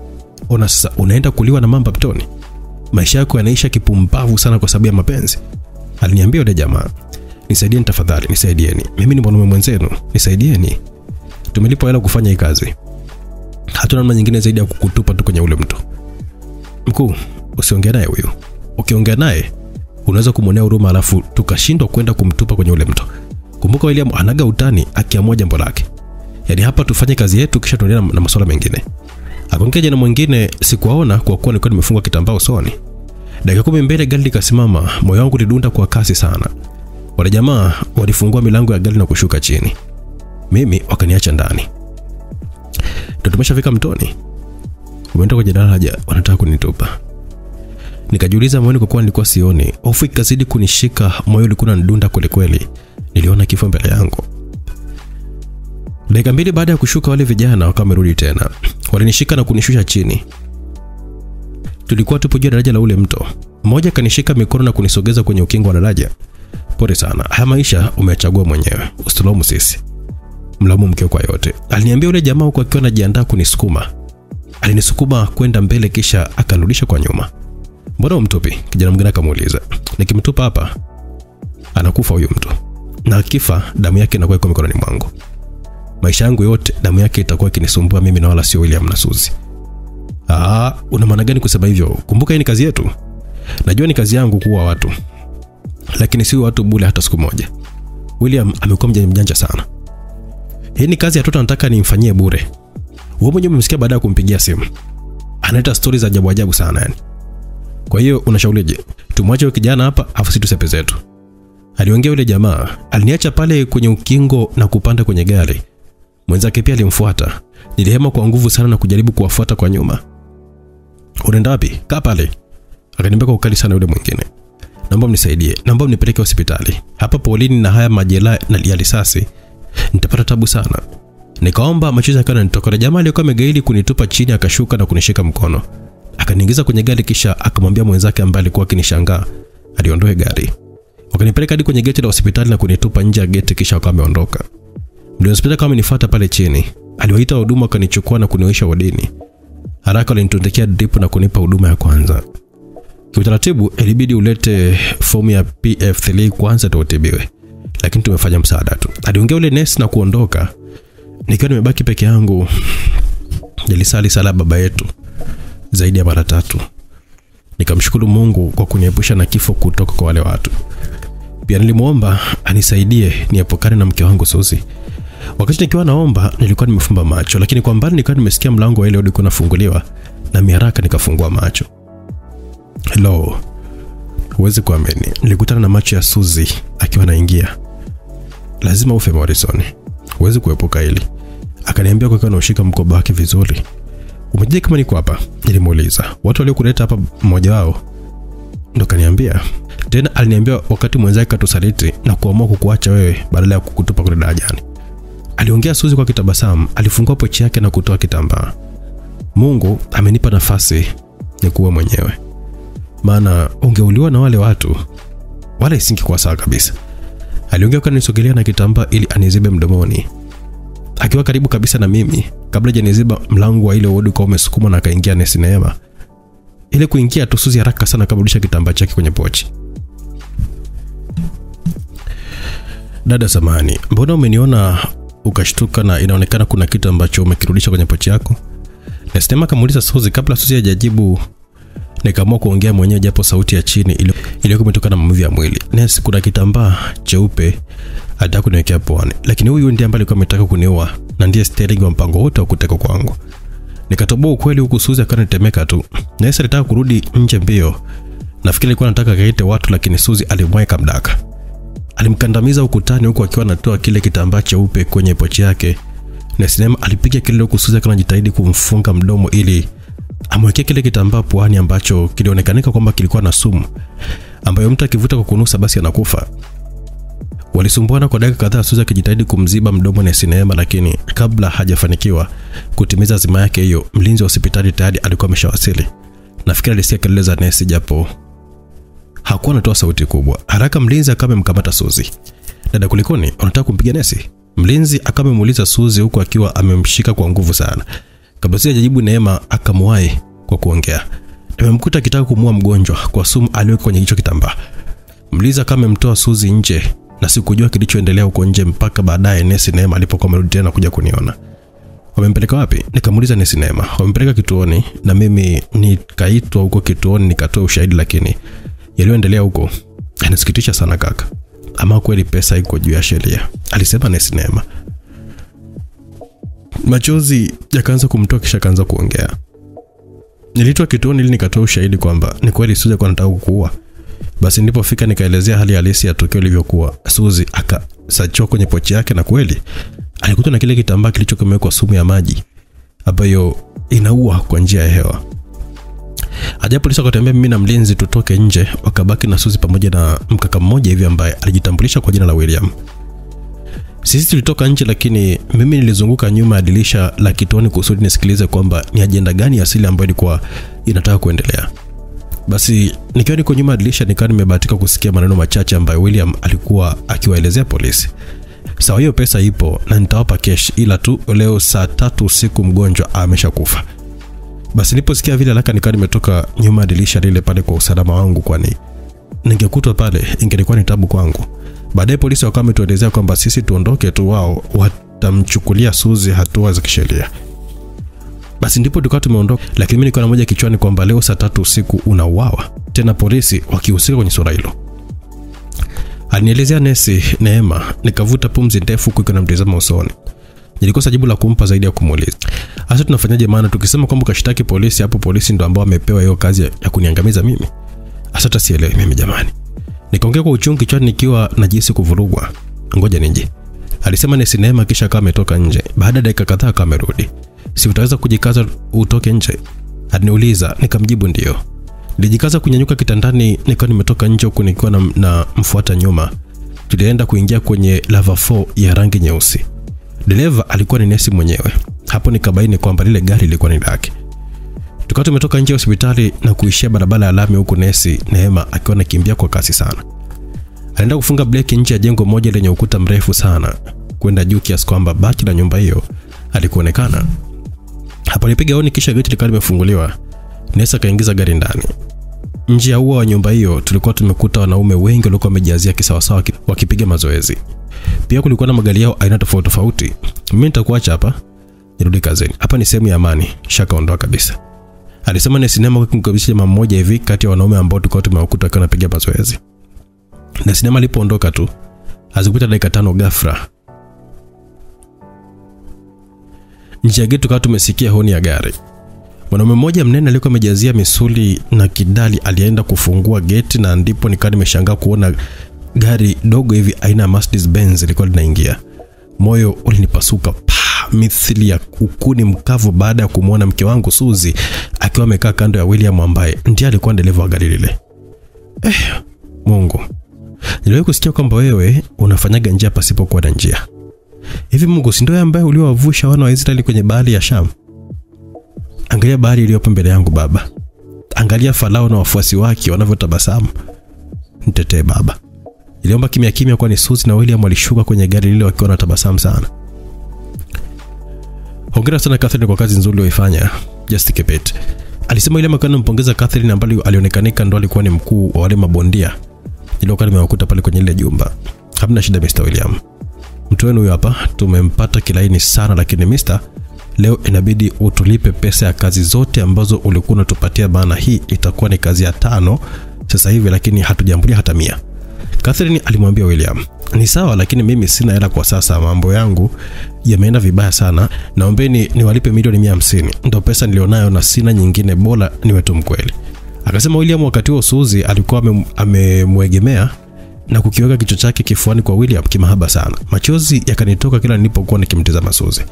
Ona sasa unaenda kuliwa na mamba mtoni. Maisha yako yanaisha kipumbavu sana kwa sababu ya mapenzi. Aliniambia yule jamaa. Nisaidieni tafadhali, nisaidieni. Mimi ni mwanaume mwenzenu, nisaidieni. Tumelipwa hela kufanya hii kazi. Hatuna namna nyingine zaidi ya kukutupa tu kwenye ule mto. Mkuu, usiongea naye huyu. Ukiongea naye unaweza kumwonea huruma alafu tukashindwa kwenda kumtupa kwenye ule mto. Kumbuka William anaga utani akiamua jambo lake. Yaani hapa tufanye kazi yetu kisha tuendelee na masuala mengine. Akaongea jana mwingine sikuwaona kwa kuwa nilikuwa nimefungwa kitambaa usoni. Dakika kumi mbele gari likasimama, moyo wangu ulidunda kwa kasi sana. Wale jamaa walifungua milango ya gari na kushuka chini. Mimi wakaniacha ndani. Ndio tumeshafika mtoni. Umeenda kwenye daraja, wanataka kunitupa. Nikajiuliza moyoni kwa kuwa nilikuwa sioni. Hofu ikazidi kunishika, moyo ulikuwa unanidunda kweli kweli. Niliona kifo mbele yangu. Dakika mbili baada ya kushuka, wale vijana wakawa wamerudi tena. Walinishika na kunishusha chini. Tulikuwa tupo juu ya daraja la ule mto. Mmoja kanishika mikono na kunisogeza kwenye ukingo wa daraja. Pole sana, haya maisha umechagua mwenyewe, usilomu sisi. Mlaumu mkeo kwa yote, aliniambia yule jamaa huko akiwa anajiandaa kunisukuma. Alinisukuma kwenda mbele, kisha akanirudisha kwa nyuma. Mbona umtupi? Kijana mwingine akamuuliza. Nikimtupa hapa anakufa huyu mtu, na akifa damu yake inakuwa iko mikononi mwangu. Maisha yangu yote damu yake itakuwa ikinisumbua mimi na wala sio William na. Ah, una maana gani kusema hivyo? Kumbuka hii ni kazi yetu. najua ni kazi yangu kuwa watu lakini si watu bule hata siku moja. William amekuwa mjanja sana. Hii ni kazi ya toto anataka nimfanyie bure. Wewe mwenyewe umemsikia baada ya kumpigia simu. Analeta stori za ajabu ajabu sana yani. Kwa hiyo unashaurije tumwache kijana hapa afu si tusepe zetu. Aliongea yule jamaa aliniacha pale kwenye ukingo na kupanda kwenye gari. Mwenzake pia alimfuata. Nilihema kwa nguvu sana na kujaribu kuwafuata kwa nyuma. Unaenda wapi? Kaa pale. Akaniambia kwa ukali sana yule mwingine naomba mnisaidie. Naomba mnipeleke hospitali. Hapa polini na haya majela na ya risasi. Nitapata tabu sana. Nikaomba machozi akawa yananitoka jamaa aliyekuwa amegaili kunitupa chini akashuka na kunishika mkono. Akaniingiza kwenye gari kisha akamwambia mwenzake ambaye alikuwa akinishangaa aliondoe gari. Wakanipeleka hadi kwenye geti la hospitali na kunitupa nje ya geti kisha wakawa wameondoka. Mlinzi hospitali kama amenifuata pale chini. Aliwaita wahudumu wakanichukua na kuniosha wodini. Haraka walinitundikia drip na kunipa huduma ya kwanza kiutaratibu ilibidi ulete fomu ya pf3 kwanza ndio utibiwe lakini tumefanya msaada tu. Aliongea ule nesi na kuondoka. Nikiwa nimebaki peke yangu nilisali sala baba yetu zaidi ya mara tatu. Nikamshukuru mungu kwa kuniepusha na kifo kutoka kwa wale watu. Pia nilimwomba anisaidie niepukane na mke wangu suzi wakati nikiwa naomba nilikuwa nimefumba macho. Lakini kwa mbali nilikuwa nimesikia mlango wa ile ulikuwa unafunguliwa na miharaka nikafungua macho Hello. Huwezi kuamini. Nilikutana na macho ya Suzi akiwa naingia Lazima ufe Morrison. Huwezi kuepuka hili. Akaniambia kwa naushika mkoba wake vizuri. Umejua kama niko hapa? Nilimuuliza. Watu waliokuleta hapa mmoja wao ndo kaniambia. Tena aliniambia wakati mwenzake katusaliti na kuamua kukuacha wewe badala ya kukutupa kule darajani. Aliongea Suzi kwa kitabasamu, alifungua pochi yake na kutoa kitambaa. Mungu amenipa nafasi ni kuwa mwenyewe maana ungeuliwa na wale watu wala isingekuwa sawa kabisa. Aliongea kwa nisogelea na kitambaa ili anizibe mdomoni. Akiwa karibu kabisa na mimi kabla janiziba mlango wa ile wodi kwa umesukuma na akaingia nesi neema ile kuingia tu Suzi haraka sana akarudisha kitambaa chake kwenye pochi. Dada samani mbona umeniona ukashtuka na inaonekana kuna kitu ambacho umekirudisha kwenye pochi yako? Nesi neema akamuuliza Suzi kabla Suzi hajajibu nikaamua kuongea mwenyewe japo sauti ya chini iliyokuwa imetokana na maumivu ya mwili. Nes, kuna kitambaa cheupe alitaka kuniwekea puani, lakini huyu ndiye ambaye alikuwa ametaka kuniua na ndiye steering wa mpango wote wa kuteka kwangu. Nikatoboa ukweli huku Suzi akawa anatetemeka tu. Nes alitaka kurudi nje mbio. Nafikiri alikuwa anataka kaite watu, lakini Suzi alimweka mdaka. Alimkandamiza ukutani huku akiwa anatoa kile kitambaa cheupe kwenye pochi yake. Nesinema alipiga kelele huku Suzi akawa anajitahidi kumfunga mdomo ili amwekea kile kitambaa puani ambacho kilionekanika kwamba kilikuwa na sumu ambayo mtu akivuta kwa kunusa basi anakufa. Walisumbuana kwa dakika kadhaa, Suzi akijitahidi kumziba mdomo Nesi Neema, lakini kabla hajafanikiwa kutimiza zima yake hiyo, mlinzi wa hospitali tayari alikuwa ameshawasili. Nafikiri alisikia kelele za Nesi japo hakuwa anatoa sauti kubwa. Haraka mlinzi akawa amemkamata Suzi. Dada, kulikoni? Unataka kumpiga Nesi? Mlinzi akawa amemuuliza Suzi huku akiwa amemshika kwa nguvu sana. Kabla Suzi hajajibu, Neema akamwahi kwa kuongea. Nimemkuta akitaka kumua mgonjwa kwa sumu aliyoweka kwenye hicho kitambaa. Mliza kama amemtoa Suzi nje na sikujua kilichoendelea huko nje mpaka baadaye Nesi Neema alipokuwa amerudi tena kuja kuniona. Wamempeleka wapi? Nikamuuliza Nesi Neema. Wamempeleka kituoni na mimi nikaitwa huko kituoni nikatoa ushahidi, lakini yaliyoendelea huko yanasikitisha sana kaka. Ama kweli pesa iko juu ya sheria, alisema Nesi Neema. Machozi yakaanza kumtoa kisha akaanza kuongea. Niliitwa kituoni ili nikatoa ushahidi kwamba ni kweli Suzi alikuwa anataka kukuua. Basi nilipofika nikaelezea hali halisi ya tukio lilivyokuwa. Suzi akasachiwa kwenye pochi yake na kweli alikuta na kile kitambaa kilichokomekwa sumu ya maji ambayo inaua kwa njia ya hewa. Ajabu polisi wakatembea mimi na mlinzi tutoke nje, wakabaki na Suzi pamoja na mkaka mmoja hivi ambaye alijitambulisha kwa jina la William. Sisi tulitoka nje, lakini mimi nilizunguka nyuma ya dirisha la kituoni kusudi nisikilize kwamba ni ajenda gani asili ambayo ilikuwa inataka kuendelea. Basi nikiwa niko nyuma ya dirisha, nikawa nimebahatika kusikia maneno machache ambayo William alikuwa akiwaelezea polisi. Sawa, hiyo pesa ipo na nitawapa kesh, ila tu leo saa tatu usiku mgonjwa ameshakufa. Basi niliposikia vile haraka nikawa nimetoka nyuma ya dirisha lile pale kwa usalama wangu, kwani ningekutwa pale ingelikuwa ni tabu kwangu. Baadaye polisi wakawa wametuelezea kwamba sisi tuondoke tu, wao watamchukulia Suzi hatua za kisheria. Basi ndipo tukawa tumeondoka, lakini mimi nilikuwa na moja kichwani kwamba leo saa tatu usiku unauawa. tena polisi wakihusika kwenye suala hilo. Alinielezea nesi Neema, nikavuta pumzi ndefu huku ikiwa namtazama usoni. Nilikosa jibu la kumpa zaidi ya kumuuliza, hasa tunafanyaje? Maana tukisema kwamba kashtaki polisi, hapo polisi ndo ambao wamepewa hiyo kazi ya kuniangamiza mimi. Hasa sielewi mimi jamani. Nikaongea kwa uchungu kichwani nikiwa najisi kuvurugwa. Ngoja nije, alisema ni sinema kisha akawa ametoka nje. Baada ya dakika kadhaa akawa amerudi. Si utaweza kujikaza utoke nje? Aliniuliza, nikamjibu ndio. Nilijikaza kunyanyuka kitandani, nikawa nimetoka nje huku nikiwa na, na mfuata nyuma. Tulienda kuingia kwenye lava 4 ya rangi nyeusi. Dereva alikuwa ni nesi mwenyewe. Hapo nikabaini kwamba lile gari lilikuwa ni lake. Tukawa tumetoka nje ya hospitali na kuishia barabara ya lami, huku nesi Neema akiwa anakimbia kwa kasi sana. Alienda kufunga breki nje ya jengo moja lenye ukuta mrefu sana kwenda juu kiasi kwamba bati la nyumba hiyo alikuonekana. Hapo alipiga honi, kisha geti likawa limefunguliwa. Nesa akaingiza gari ndani. Nje ya ua wa nyumba hiyo tulikuwa tumekuta wanaume wengi walikuwa wamejazia kisawasawa wakipiga mazoezi. Pia kulikuwa na magari yao aina tofauti tofauti. Mimi nitakuacha hapa nirudi kazini. Hapa ni sehemu ya amani. Shaka ondoa kabisa. Alisema ni sinema kumkabisha jamaa mmoja hivi kati ya wanaume ambao tulikuwa tumewakuta wakiwa wanapiga mazoezi. Na sinema alipoondoka tu hazikupita dakika tano ghafla nje ya geti tukawa tumesikia honi ya gari. Mwanaume mmoja mnene alikuwa amejazia misuli na kidali alienda kufungua geti, na ndipo nikawa nimeshangaa kuona gari dogo hivi aina ya Mercedes Benz lilikuwa linaingia. Moyo ulinipasuka pa mithili ya kukuni mkavu baada ya kumwona mke wangu Suzi akiwa amekaa kando ya William ambaye ndiye alikuwa dereva wa gari lile. Eh, Mungu, niliwahi kusikia kwamba wewe unafanyaga njia pasipokuwa na njia. Hivi Mungu si ndio ambaye uliowavusha wana wa Israeli kwenye bahari ya Sham? Angalia bahari iliyopo mbele yangu Baba. Angalia Farao na wafuasi wake wanavyotabasamu. Nitetee Baba. Iliomba kimya kimya, kwani Suzi na William walishuka kwenye gari lile wakiwa na tabasamu sana. Hongera sana Catherine kwa kazi nzuri uliyoifanya. Just keep it. Alisema yule makana mpongeza Catherine ambaye alionekanika ndo alikuwa ni mkuu wa wale mabondia niliokuwa nimewakuta pale kwenye ile jumba. Hamna shida Mr. William. Mtu wenu huyo hapa tumempata kilaini sana, lakini Mr. leo inabidi utulipe pesa ya kazi zote ambazo ulikuwa unatupatia, maana hii itakuwa ni kazi ya tano sasa hivi, lakini hatujambulia hata mia. Catherine alimwambia William, ni sawa, lakini mimi sina hela kwa sasa, mambo yangu yameenda vibaya sana, naombeni niwalipe milioni mia hamsini ndo pesa nilionayo na sina nyingine, bora niwe tu mkweli. Akasema William. Wakati huo Suzi alikuwa amemwegemea na kukiweka kichwa chake kifuani kwa William kimahaba sana. Machozi yakanitoka kila nilipokuwa nikimtazama Suzi.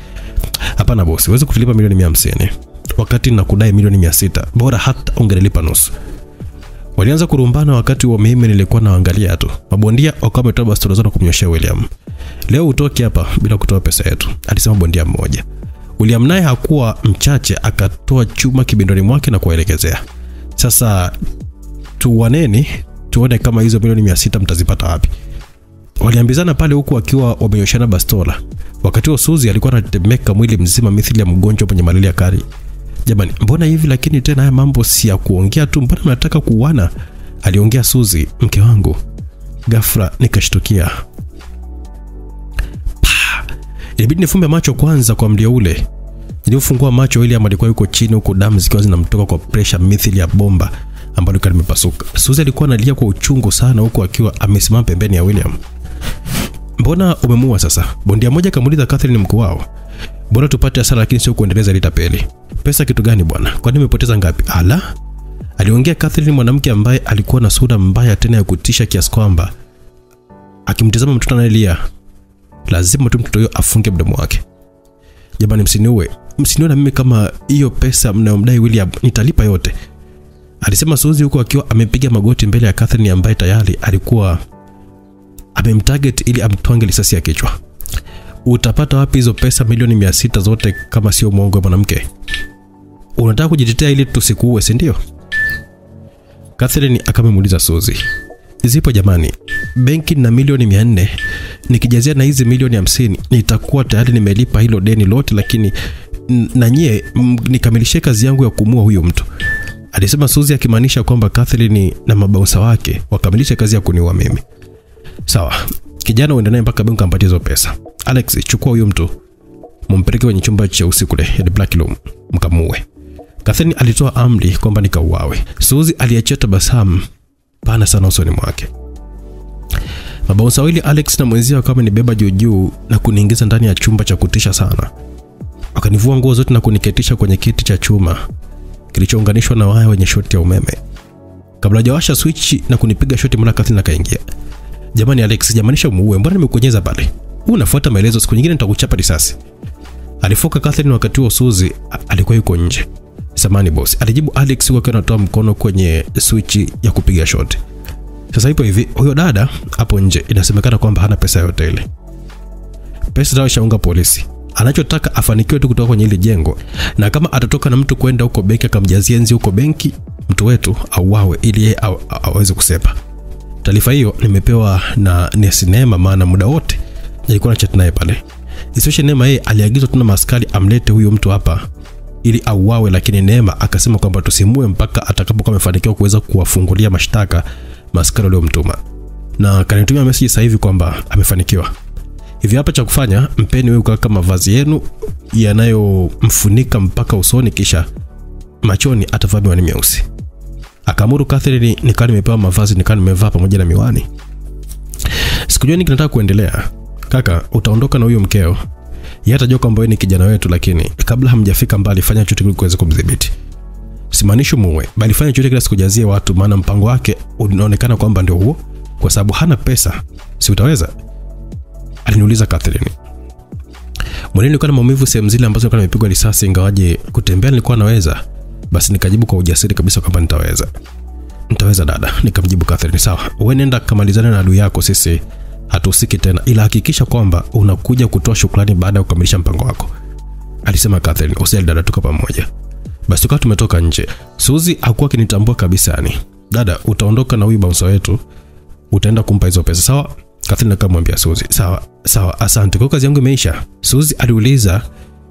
Hapana bosi, huwezi kutulipa milioni mia hamsini wakati nakudai milioni mia sita bora hata ungenilipa nusu. Walianza kurumbana wakati wa mimi nilikuwa naangalia tu. Mabondia wakawa wametoa bastola zao kumnyoshea William. Leo utoke hapa bila kutoa pesa yetu, alisema bondia mmoja. William naye hakuwa mchache, akatoa chuma kibindoni mwake na kuwaelekezea. Sasa tuwaneni tuone kama hizo milioni mia sita mtazipata wapi. Waliambizana pale huku wakiwa wamenyoshana bastola. Wakati huo Suzi alikuwa anatetemeka mwili mzima mithili ya mgonjwa mwenye malaria kali. Jamani, mbona hivi lakini tena haya mambo si ya kuongea tu, mbona mnataka kuuana? Aliongea Suzi, mke wangu. Ghafla nikashtukia. Ilibidi nifumbe macho kwanza kwa mlio ule. niliofungua macho William alikuwa yuko chini huko damu zikiwa zinamtoka kwa pressure mithili ya bomba ambalo lilikuwa limepasuka. Suzi alikuwa analia kwa uchungu sana huku akiwa amesimama pembeni ya William. Mbona umemua sasa? Bondia moja akamuuliza Catherine mkuu wao. Bora tupate hasara lakini sio kuendeleza litapeli. Pesa kitu gani bwana? Kwani nimepoteza ngapi? Ala. Aliongea Catherine, mwanamke ambaye alikuwa na sura mbaya tena ya kutisha kiasi kwamba akimtazama mtoto anayelia lazima tu mtoto huyo afunge mdomo wake. Jamani, msiniue, msiniue na mimi kama hiyo pesa mnayomdai William nitalipa yote, alisema Suzi huku akiwa amepiga magoti mbele ya Catherine ambaye tayari alikuwa amemtarget ili amtwange risasi ya kichwa. Utapata wapi hizo pesa milioni mia sita zote kama sio mwongo wa mwanamke? Unataka kujitetea ili tusikuue, si ndio? Catherine akamemuuliza Suzi. Zipo jamani, benki na milioni mia nne nikijazia na hizi milioni hamsini nitakuwa tayari nimelipa hilo deni lote, lakini na nyie nikamilishie kazi yangu ya kumua huyo mtu, alisema Suzi, akimaanisha kwamba Catherine na mabausa wake wakamilishe kazi ya kuniua mimi. Sawa, kijana uende naye mpaka benki ampatie hizo pesa. Alex, chukua huyo mtu mumpeleke kwenye chumba cha usiku kule, ya black room, mkamue. Catherine alitoa amri kwamba nikauawe. Suzi aliachia tabasamu pana sana usoni mwake. Mabaunsa wawili Alex na mwenzia wakawa wamenibeba juu juu na kuniingiza ndani ya chumba cha kutisha sana. Wakanivua nguo zote na kuniketisha kwenye kiti cha chuma kilichounganishwa na waya wenye shoti ya umeme. Kabla hajawasha swichi na kunipiga shoti, mara Catherine akaingia. Jamani Alex, jamanisha umuue, mbona nimekuonyeza pale? Unafuata maelezo, siku nyingine nitakuchapa risasi. Alifoka Catherine wakati huo usuzi alikuwa yuko nje. Samani boss, alijibu Alex huku akiwa anatoa mkono kwenye swichi ya kupiga shoti. Sasa ipo hivi, huyo dada hapo nje inasemekana kwamba hana pesa yote ile. Pesa zao shaunga polisi. Anachotaka afanikiwe tu kutoka kwenye ile jengo, na kama atatoka na mtu kwenda huko benki akamjazia nzi huko benki, mtu wetu auawe ili yeye aw- aw- aweze kusepa. Taarifa hiyo nimepewa na Nesinema, maana muda wote nilikuwa na chat naye pale. Isitoshe, Neema yeye aliagizwa tuna maskari amlete huyo mtu hapa ili auawe, lakini Neema akasema kwamba tusimue mpaka atakapokuwa amefanikiwa kuweza kuwafungulia mashtaka maskari waliomtuma, na kanitumia message sasa hivi kwamba amefanikiwa. Hivi hapa cha kufanya, mpeni huyu kaka mavazi yenu yanayomfunika mpaka usoni, kisha machoni atavaa miwani meusi. Akamuru Catherine, nikawa nimepewa mavazi, nikawa nimevaa pamoja na miwani. Sikujua nini kinataka kuendelea. Kaka, utaondoka na huyo mkeo. Yeye atajua kwamba wewe ni kijana wetu, lakini kabla hamjafika mbali, fanya chochote ili kuweza kumdhibiti. Simaanishi muue, bali fanya chochote kila sikujazie watu, maana mpango wake unaonekana kwamba ndio huo, kwa sababu hana pesa. Si utaweza? Aliniuliza Catherine. Mwilini nilikuwa na maumivu sehemu zile ambazo nilikuwa nimepigwa risasi, ingawaje kutembea nilikuwa naweza. Basi nikajibu kwa ujasiri kabisa kwamba nitaweza. Nitaweza dada, nikamjibu Catherine. Sawa, wewe nenda kamalizane na adui yako, sisi hatuhusiki tena, ila hakikisha kwamba unakuja kutoa shukrani baada ya kukamilisha mpango wako, alisema Catherine. Usijali dada, tuko pamoja. Basi tukawa tumetoka nje. Suzi hakuwa akinitambua kabisa yani. Dada, utaondoka na huyu bouncer wetu, utaenda kumpa hizo pesa, sawa? Catherine akamwambia Suzi, sawa sawa, asante, kwa kazi yangu imeisha. Suzi aliuliza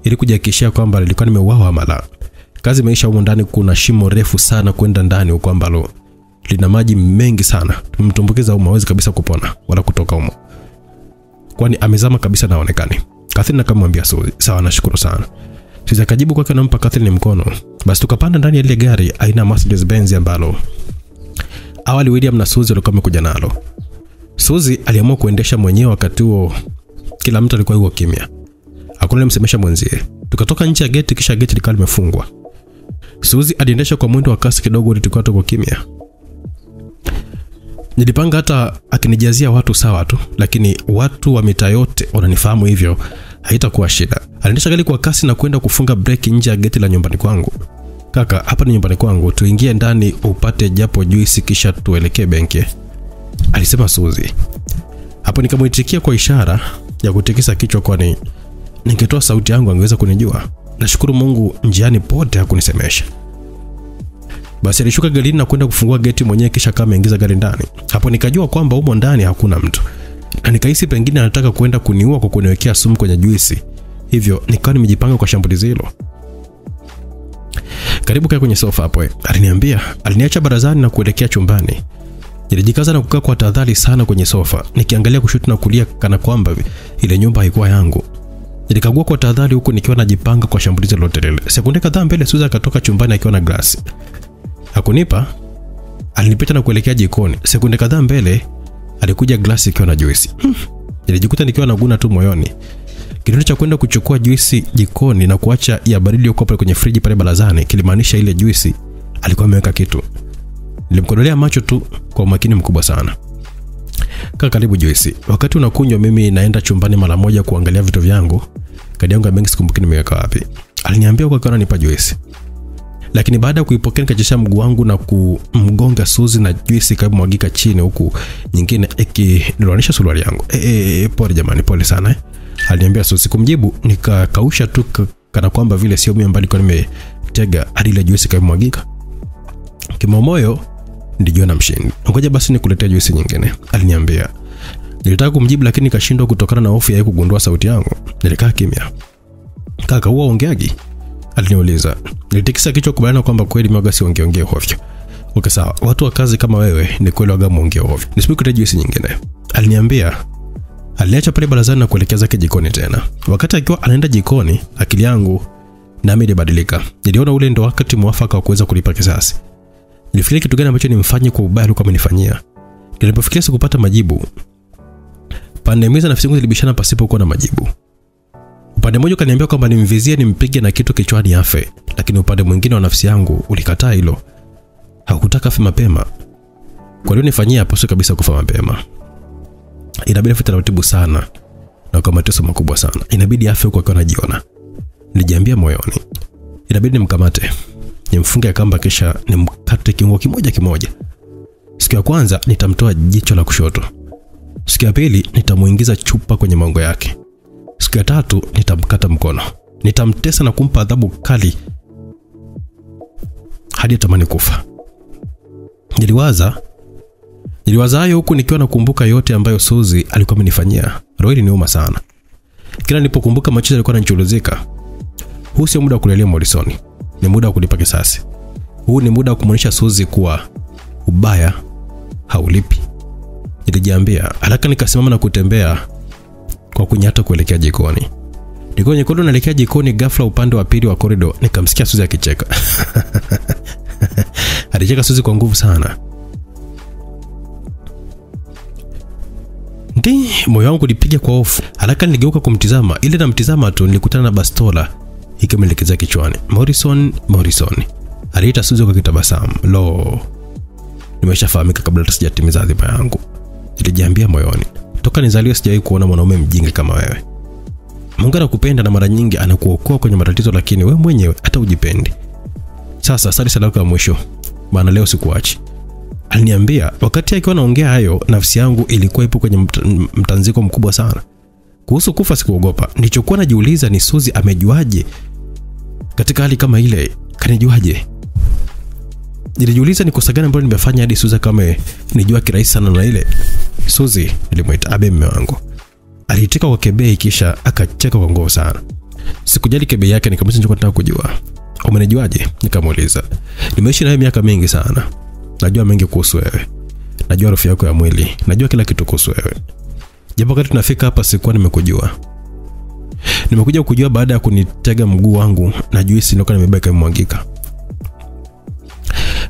ili kujihakikishia kwamba nilikuwa nimeuawa ama. Kazi imeisha. Humo ndani kuna shimo refu sana kwenda ndani huko ambalo lina maji mengi sana. Tumemtumbukiza humo, hawezi kabisa kupona wala kutoka humo, kwani amezama kabisa na haonekani. Catherine akamwambia Suzi, sawa, nashukuru sana. Suzi akajibu kwake, nampa Catherine mkono. Basi tukapanda ndani ya ile gari aina Mercedes Benz ambalo awali William na Suzi walikuwa wamekuja nalo. Suzi aliamua kuendesha mwenyewe wakati huo kila mtu alikuwa yuko kimya. Hakuna alimsemesha mwenzie. Tukatoka nje ya geti kisha geti likawa limefungwa. Suzi aliendesha kwa mwendo wa kasi kidogo ili tukiwa tuko kimya. Nilipanga hata akinijazia watu sawa tu, lakini watu wa mita yote wananifahamu hivyo haitakuwa shida. Aliendesha gari kwa kasi na kwenda kufunga breki nje ya geti la nyumbani kwangu. Kaka, hapa ni nyumbani kwangu, tuingie ndani upate japo juisi kisha tuelekee benki, alisema Suzi. Hapo nikamwitikia kwa ishara ya kutikisa kichwa, kwani ningetoa sauti yangu angeweza kunijua. Nashukuru Mungu njiani pote hakunisemesha. Basi alishuka garini na kwenda kufungua geti mwenyewe, kisha kama ameingiza gari ndani. Hapo nikajua kwamba humo ndani hakuna mtu, na nikahisi pengine anataka kwenda kuniua kwa kuniwekea sumu kwenye juisi, hivyo nikawa nimejipanga kwa shambulizi hilo. Karibu kaa kwenye sofa hapo, eh, aliniambia. Aliniacha barazani na kuelekea chumbani. Nilijikaza na kukaa kwa tahadhari sana kwenye sofa, nikiangalia kushoto na kulia kana kwamba ile nyumba haikuwa yangu. Nilikagua kwa tahadhari huku nikiwa najipanga kwa shambulizi lolote lile. Sekunde kadhaa mbele, Suza akatoka chumbani akiwa na glasi. Hakunipa, alinipita na kuelekea jikoni. Sekunde kadhaa mbele, alikuja glasi ikiwa na juisi. Hmm. Nilijikuta nikiwa naguna tu moyoni. Kitendo cha kwenda kuchukua juisi jikoni na kuacha ya baridi iliyokuwa pale kwenye friji pale barazani kilimaanisha ile juisi alikuwa ameweka kitu. Nilimkodolea macho tu kwa umakini mkubwa sana. Kaa karibu juisi. Wakati unakunywa, mimi naenda chumbani mara moja kuangalia vitu vyangu. Kadi yangu ya benki sikumbuki nimeweka wapi. Aliniambia huko akiwa ananipa juisi. Lakini baada ya kuipokea nikachesha mguu wangu na kumgonga Suzi na juisi ikamwagika chini huku nyingine ikiniloanisha suruali yangu. E, e, pole jamani, pole sana eh. Aliniambia Suzi. Kumjibu nikakausha tu kana kwamba vile sio mimi ambaye nimetega hadi ile juisi ikamwagika. Kimomoyo ndijua na mshindi. Ngoja basi nikuletea juisi nyingine, aliniambia. Nilitaka kumjibu lakini nikashindwa kutokana na hofu ya kugundua sauti yangu. Nilikaa kimya. Kaka, huwa ongeagi? Aliniuliza. Nilitikisa kichwa kubaliana kwamba kweli mwaga ongeongee hovyo. Okay, sawa. Watu wa kazi kama wewe ni kweli waga muongee hovyo. Nisipikuletea juisi nyingine. Aliniambia. Aliacha pale barazani na kuelekea zake jikoni tena. Wakati akiwa anaenda jikoni, akili yangu nami ilibadilika. Niliona ule ndo wakati mwafaka wa kuweza kulipa kisasi. Nilifikiria kitu gani ambacho nimfanye kwa ubaya alikuwa amenifanyia. Nilipofikiria sikupata majibu. Pande mbili za nafsi zilibishana pasipo kuwa na majibu. Upande mmoja ukaniambia kwamba nimvizie nimpige na kitu kichwani afe, lakini upande mwingine wa nafsi yangu ulikataa hilo. Hakutaka afe mapema. Kwa hiyo nifanyie hapo kabisa kufa mapema. Inabidi afe taratibu sana na kwa mateso makubwa sana. Inabidi afe huko akiwa anajiona. Nilijiambia moyoni, inabidi nimkamate, nimfunge kamba, kisha nimkate kiungo kimoja kimoja. Siku ya kwanza nitamtoa jicho la kushoto, siku ya pili nitamuingiza chupa kwenye maungo yake, siku ya tatu nitamkata mkono, nitamtesa na kumpa adhabu kali hadi atamani kufa. Niliwaza niliwaza hayo huku nikiwa nakumbuka yote ambayo Suzi alikuwa amenifanyia. Roho iliniuma sana. Kila nilipokumbuka machozi alikuwa yananichuruzika. Huu sio muda wa kulalia Morrison, ni muda wa kulipa kisasi. Huu ni muda wa kumwonyesha Suzi kuwa ubaya haulipi. Nilijiambia, haraka nikasimama na kutembea kwa kunyata kuelekea jikoni. Niko nyekundu naelekea jikoni, ghafla upande wa pili wa korido nikamsikia Suzi akicheka. Alicheka Suzi kwa nguvu sana. Ndi, moyo wangu ulipiga kwa hofu. Haraka niligeuka kumtizama. Ile namtizama tu nilikutana na bastola ikimelekeza kichwani. Morrison, Morrison. Aliita Suzi kwa kitabasamu. Lo. Nimeshafahamika kabla hata sijatimiza adhiba yangu. Nilijiambia moyoni. Toka nizaliwe sijawahi kuona mwanaume mjinga kama wewe. Mungu anakupenda na mara nyingi anakuokoa kwenye matatizo, lakini wewe mwenyewe hata ujipendi. Sasa sali sadaka ya mwisho, maana leo sikuachi. Aliniambia wakati akiwa anaongea hayo, nafsi yangu ilikuwa ipo kwenye mt mtanziko mkubwa sana. Kuhusu kufa sikuogopa. Nilichokuwa najiuliza ni Suzi amejuaje katika hali kama ile? Kanijuaje? Nilijiuliza ni kosa gani ambalo nimefanya hadi Suzi kama nijua kirahisi sana na ile. Suzi nilimwita abe, mume wangu. Aliitika kwa kebei kisha akacheka kwa nguvu sana. Sikujali kebei yake, nikamuuliza nilikuwa nataka kujua. Umenijuaje? Nikamuuliza. Nimeishi nawe miaka mingi sana. Najua mengi kuhusu wewe. Najua harufu yako ya mwili. Najua kila kitu kuhusu wewe. Japo wakati tunafika hapa sikuwa nimekujua. Nimekuja kujua baada ya kunitega mguu wangu na juisi nilikuwa nimebaki imemwagika.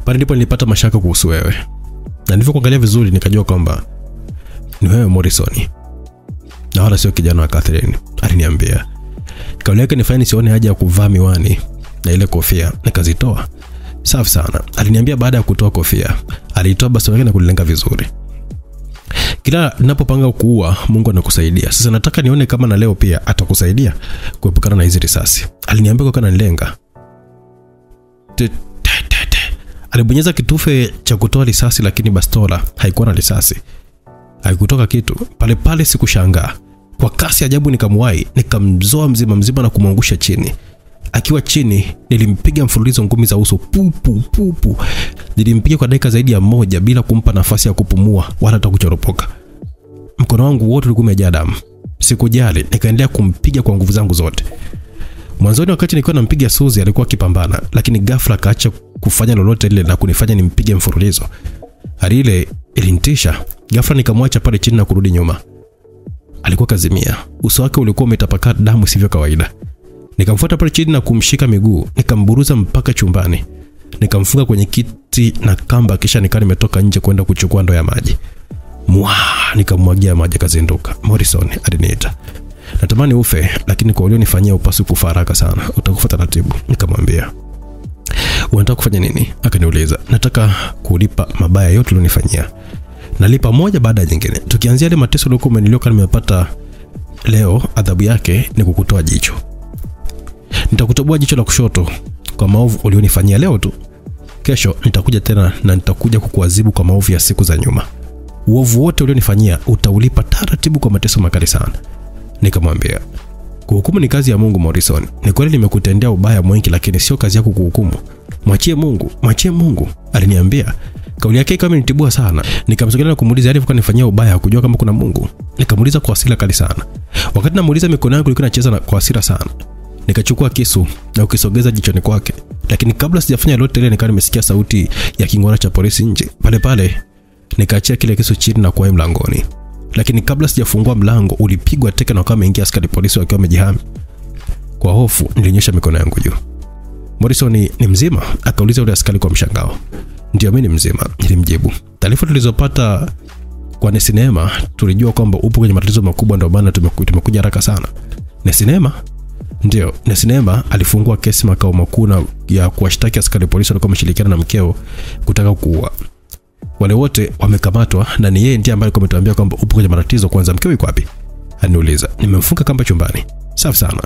Pale ndipo nilipata mashaka kuhusu wewe. Na nilivyokuangalia vizuri nikajua kwamba ni wewe Morrison. Na wala sio kijana wa Catherine. Aliniambia. Kauli yake nifanya nisione haja ya kuvaa miwani na ile kofia nikazitoa. Safi sana. Aliniambia baada ya kutoa kofia, Aliitoa basi yake na kulilenga vizuri. Kila ninapopanga kuua, Mungu anakusaidia. Sasa nataka nione kama na leo pia atakusaidia kuepukana na hizi risasi. Aliniambia kwa ananilenga. Alibonyeza kitufe cha kutoa risasi, lakini bastola haikuwa na risasi. Haikutoka kitu. Pale pale sikushangaa. Kwa kasi ajabu nikamwahi, nikamzoa mzima mzima na kumwangusha chini. Akiwa chini nilimpiga mfululizo ngumi za uso pupu pupu. Nilimpiga kwa dakika zaidi ya moja bila kumpa nafasi ya kupumua wala hata kuchoropoka. Mkono wangu wote ulikuwa umejaa damu. Sikujali, nikaendelea kumpiga kwa nguvu zangu zote. Mwanzoni wakati nilikuwa nampiga Suzi alikuwa akipambana, lakini ghafla akaacha kufanya lolote lile na kunifanya nimpige mfululizo. Hali ile ilinitisha. Ghafla nikamwacha pale chini na kurudi nyuma. Alikuwa kazimia. Uso wake ulikuwa umetapakaa damu sivyo kawaida. Nikamfuata pale chini na kumshika miguu, nikamburuza mpaka chumbani. Nikamfunga kwenye kiti na kamba kisha nikaa nimetoka nje kwenda kuchukua ndoo ya maji. Mwa, nikamwagia maji akazinduka. Morrison aliniita. Natamani ufe, lakini kwa ulionifanyia upasi kufa haraka sana. Utakufa taratibu. Nikamwambia. Unataka kufanya nini? Akaniuliza. Nataka kulipa mabaya yote ulionifanyia. Nalipa moja baada ya nyingine. Tukianzia ile mateso uliokuwa umenilioka nimepata leo, adhabu yake ni kukutoa jicho. Nitakutoboa jicho la kushoto kwa maovu ulionifanyia leo tu. Kesho nitakuja tena na nitakuja kukuadhibu kwa maovu ya siku za nyuma. Uovu wote ulionifanyia utaulipa taratibu kwa mateso makali sana. Nikamwambia, kuhukumu ni kazi ya Mungu Morrison. Ni kweli nimekutendea ubaya mwingi, lakini sio kazi yako kuhukumu. Mwachie Mungu, mwachie Mungu, aliniambia. Kauli yake kama imenitibua sana. Nikamsogelea na kumuuliza alivyokuwa nifanyia ubaya, kujua kama kuna Mungu. Nikamuuliza kwa hasira kali sana. Wakati namuuliza, mikono yangu ilikuwa inacheza kwa hasira sana. Nikachukua kisu na ukisogeza jichoni kwake, lakini kabla sijafanya lolote ile, nikawa nimesikia sauti ya king'ora cha polisi nje. Pale pale nikaachia kile kisu chini na kuwahi mlangoni, lakini kabla sijafungua mlango ulipigwa teke na wakawa wameingia askari polisi wakiwa wamejihami. Kwa hofu nilinyosha mikono yangu juu. Morrison ni, ni mzima? Akauliza yule askari kwa mshangao. Ndio, mimi ni mzima, nilimjibu. Taarifa tulizopata kwa Nesinema tulijua kwamba upo kwenye matatizo makubwa, ndio maana tumeku, tumekuja haraka sana. Nesinema? Ndio, Nesinema alifungua kesi makao makuu na ya kuwashtaki askari polisi walikuwa wameshirikiana na mkeo kutaka kuua. Wale wote wamekamatwa na ni yeye ndiye ambaye alikuwa ametuambia kwamba upo kwenye matatizo. Kwanza mkeo yuko wapi? Aliniuliza. Nimemfunga kamba chumbani. Safi sana.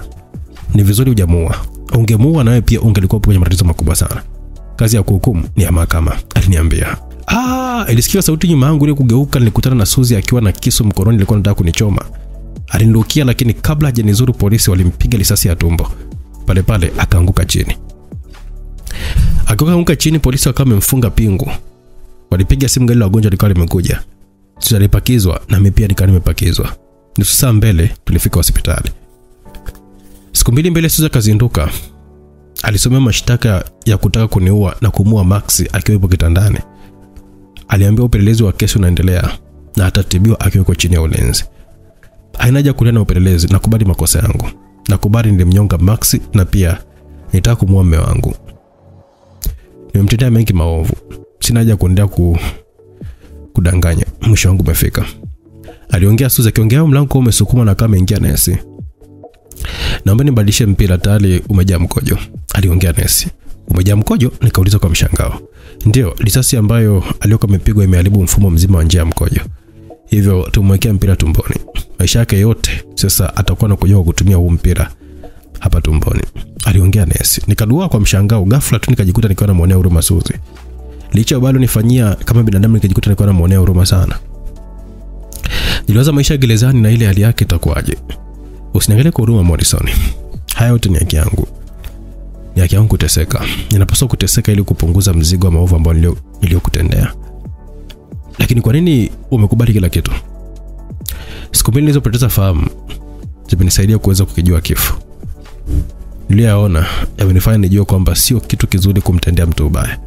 Ni vizuri hujamuua. Ungemuua nawe pia ungelikuwa kwenye matatizo makubwa sana. Kazi ya kuhukumu ni ya mahakama, aliniambia. Ah, ilisikia sauti nyuma yangu ile kugeuka, nilikutana na Suzi akiwa na kisu mkononi, ilikuwa anataka kunichoma. Alinirukia, lakini kabla hajanizuru polisi walimpiga risasi ya tumbo. Pale pale akaanguka chini. Akaanguka chini, polisi wakawa wamemfunga pingu. Walipiga simu, gari la wagonjwa likawa limekuja. Sisi alipakizwa na mimi pia nikawa nimepakizwa. Nusu saa mbele tulifika hospitali. Siku mbili mbele Suzi akazinduka. Alisomea mashtaka ya kutaka kuniua na kumua Max akiwa yupo kitandani. Aliambiwa upelelezi wa kesi unaendelea na atatibiwa akiwa yuko chini ya ulinzi. Haina haja kulia na upelelezi, nakubali makosa yangu. Nakubali nilimnyonga Max na pia nitaka kumua mume wangu. Nimemtendea mengi maovu. Sina haja kuendelea ku kudanganya. Mwisho wangu umefika. Aliongea Suzi akiongea mlango umesukuma na kama ingia nesi. Naomba nibadilishe mpira tayari umejaa mkojo. Aliongea nesi. Umejaa mkojo? Nikauliza kwa mshangao. Ndio, risasi ambayo aliyokuwa amepigwa imeharibu mfumo mzima wa njia ya mkojo. Hivyo tumwekea mpira tumboni. Maisha yake yote sasa atakuwa na kujua kutumia huu mpira hapa tumboni. Aliongea nesi. Nikadua kwa mshangao, ghafla tu nikajikuta nikiwa namwonea huruma Suzi. Licha bado nifanyia kama binadamu nikajikuta nikiwa namwonea huruma sana. Niliwaza maisha gerezani na ile hali yake itakuwaje. Usiniangalie kwa huruma Morrison. Haya yote ni haki yangu. Ni haki yangu kuteseka. Ninapaswa kuteseka ili kupunguza mzigo wa maovu ambao nilio niliyokutendea. Lakini kwa nini umekubali kila kitu? Siku mbili nilizopoteza fahamu zimenisaidia kuweza kukijua kifo. Niliyaona yamenifanya nijue kwamba sio kitu kizuri kumtendea mtu ubaya.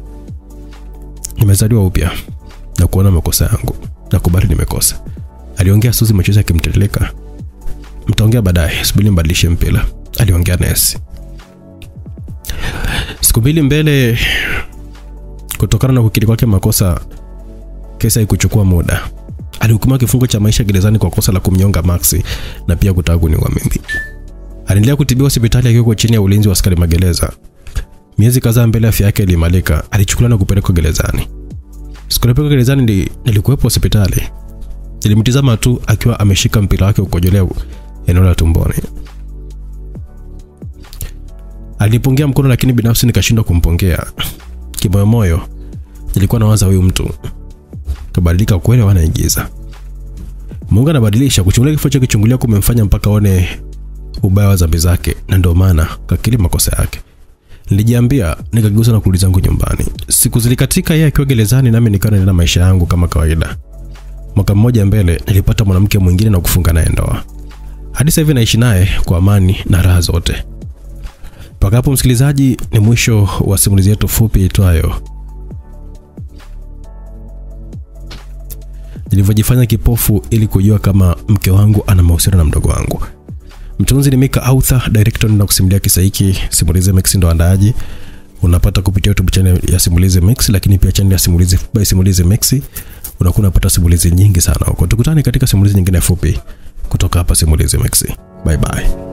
Nimezaliwa upya na kuona makosa yangu. Nakubali nimekosa. Aliongea Suzi, machozi yakimtiririka. Mtaongea baadaye, subiri mbadilishe mpira, aliongea Nesi. Siku mbili mbele, kutokana na kukiri kwake makosa, kesi haikuchukua muda. Alihukumiwa kifungo cha maisha gerezani kwa kosa la kumnyonga Maxi na pia kutaka kuniua mimi. Aliendelea kutibiwa hospitali akiwa chini ya ulinzi wa askari magereza. Miezi kadhaa mbele afya yake ilimalika, alichukuliwa na kupelekwa gerezani. Siku alipelekwa gerezani nilikuwepo hospitali. Nilimtizama tu akiwa ameshika mpira wake ukojolea eneo la tumboni. Alinipungia mkono, lakini binafsi nikashindwa kumpongea. Kimoyomoyo nilikuwa nawaza huyu mtu kabadilika kweli, wanaigiza. Mungu anabadilisha. Kuchungulia kifo chake kichungulia kumemfanya mpaka aone ubaya wa dhambi zake, na ndio maana kakiri makosa yake. Nilijiambia, nikageuza na kurudi zangu nyumbani. Siku zilikatika, yeye akiwa gerezani, nami nikawa naendelea maisha yangu kama kawaida. Mwaka mmoja mbele nilipata mwanamke mwingine na kufunga naye ndoa. Hadi sasa hivi naishi naye kwa amani na raha zote. Mpaka hapo, msikilizaji, ni mwisho wa simulizi yetu fupi itwayo nilivyojifanya kipofu ili kujua kama mke wangu ana mahusiano na mdogo wangu. Mtunzi ni Mika Author, director na kusimulia kisa hiki. Simulizi Mix ndo andaaji. Unapata kupitia YouTube channel ya Simulizi Mix, lakini pia channel ya Simulizi by Simulizi Mix. Unakuwa unapata simulizi nyingi sana huko. Tukutane katika simulizi nyingine fupi kutoka hapa Simulizi Mix. Bye bye.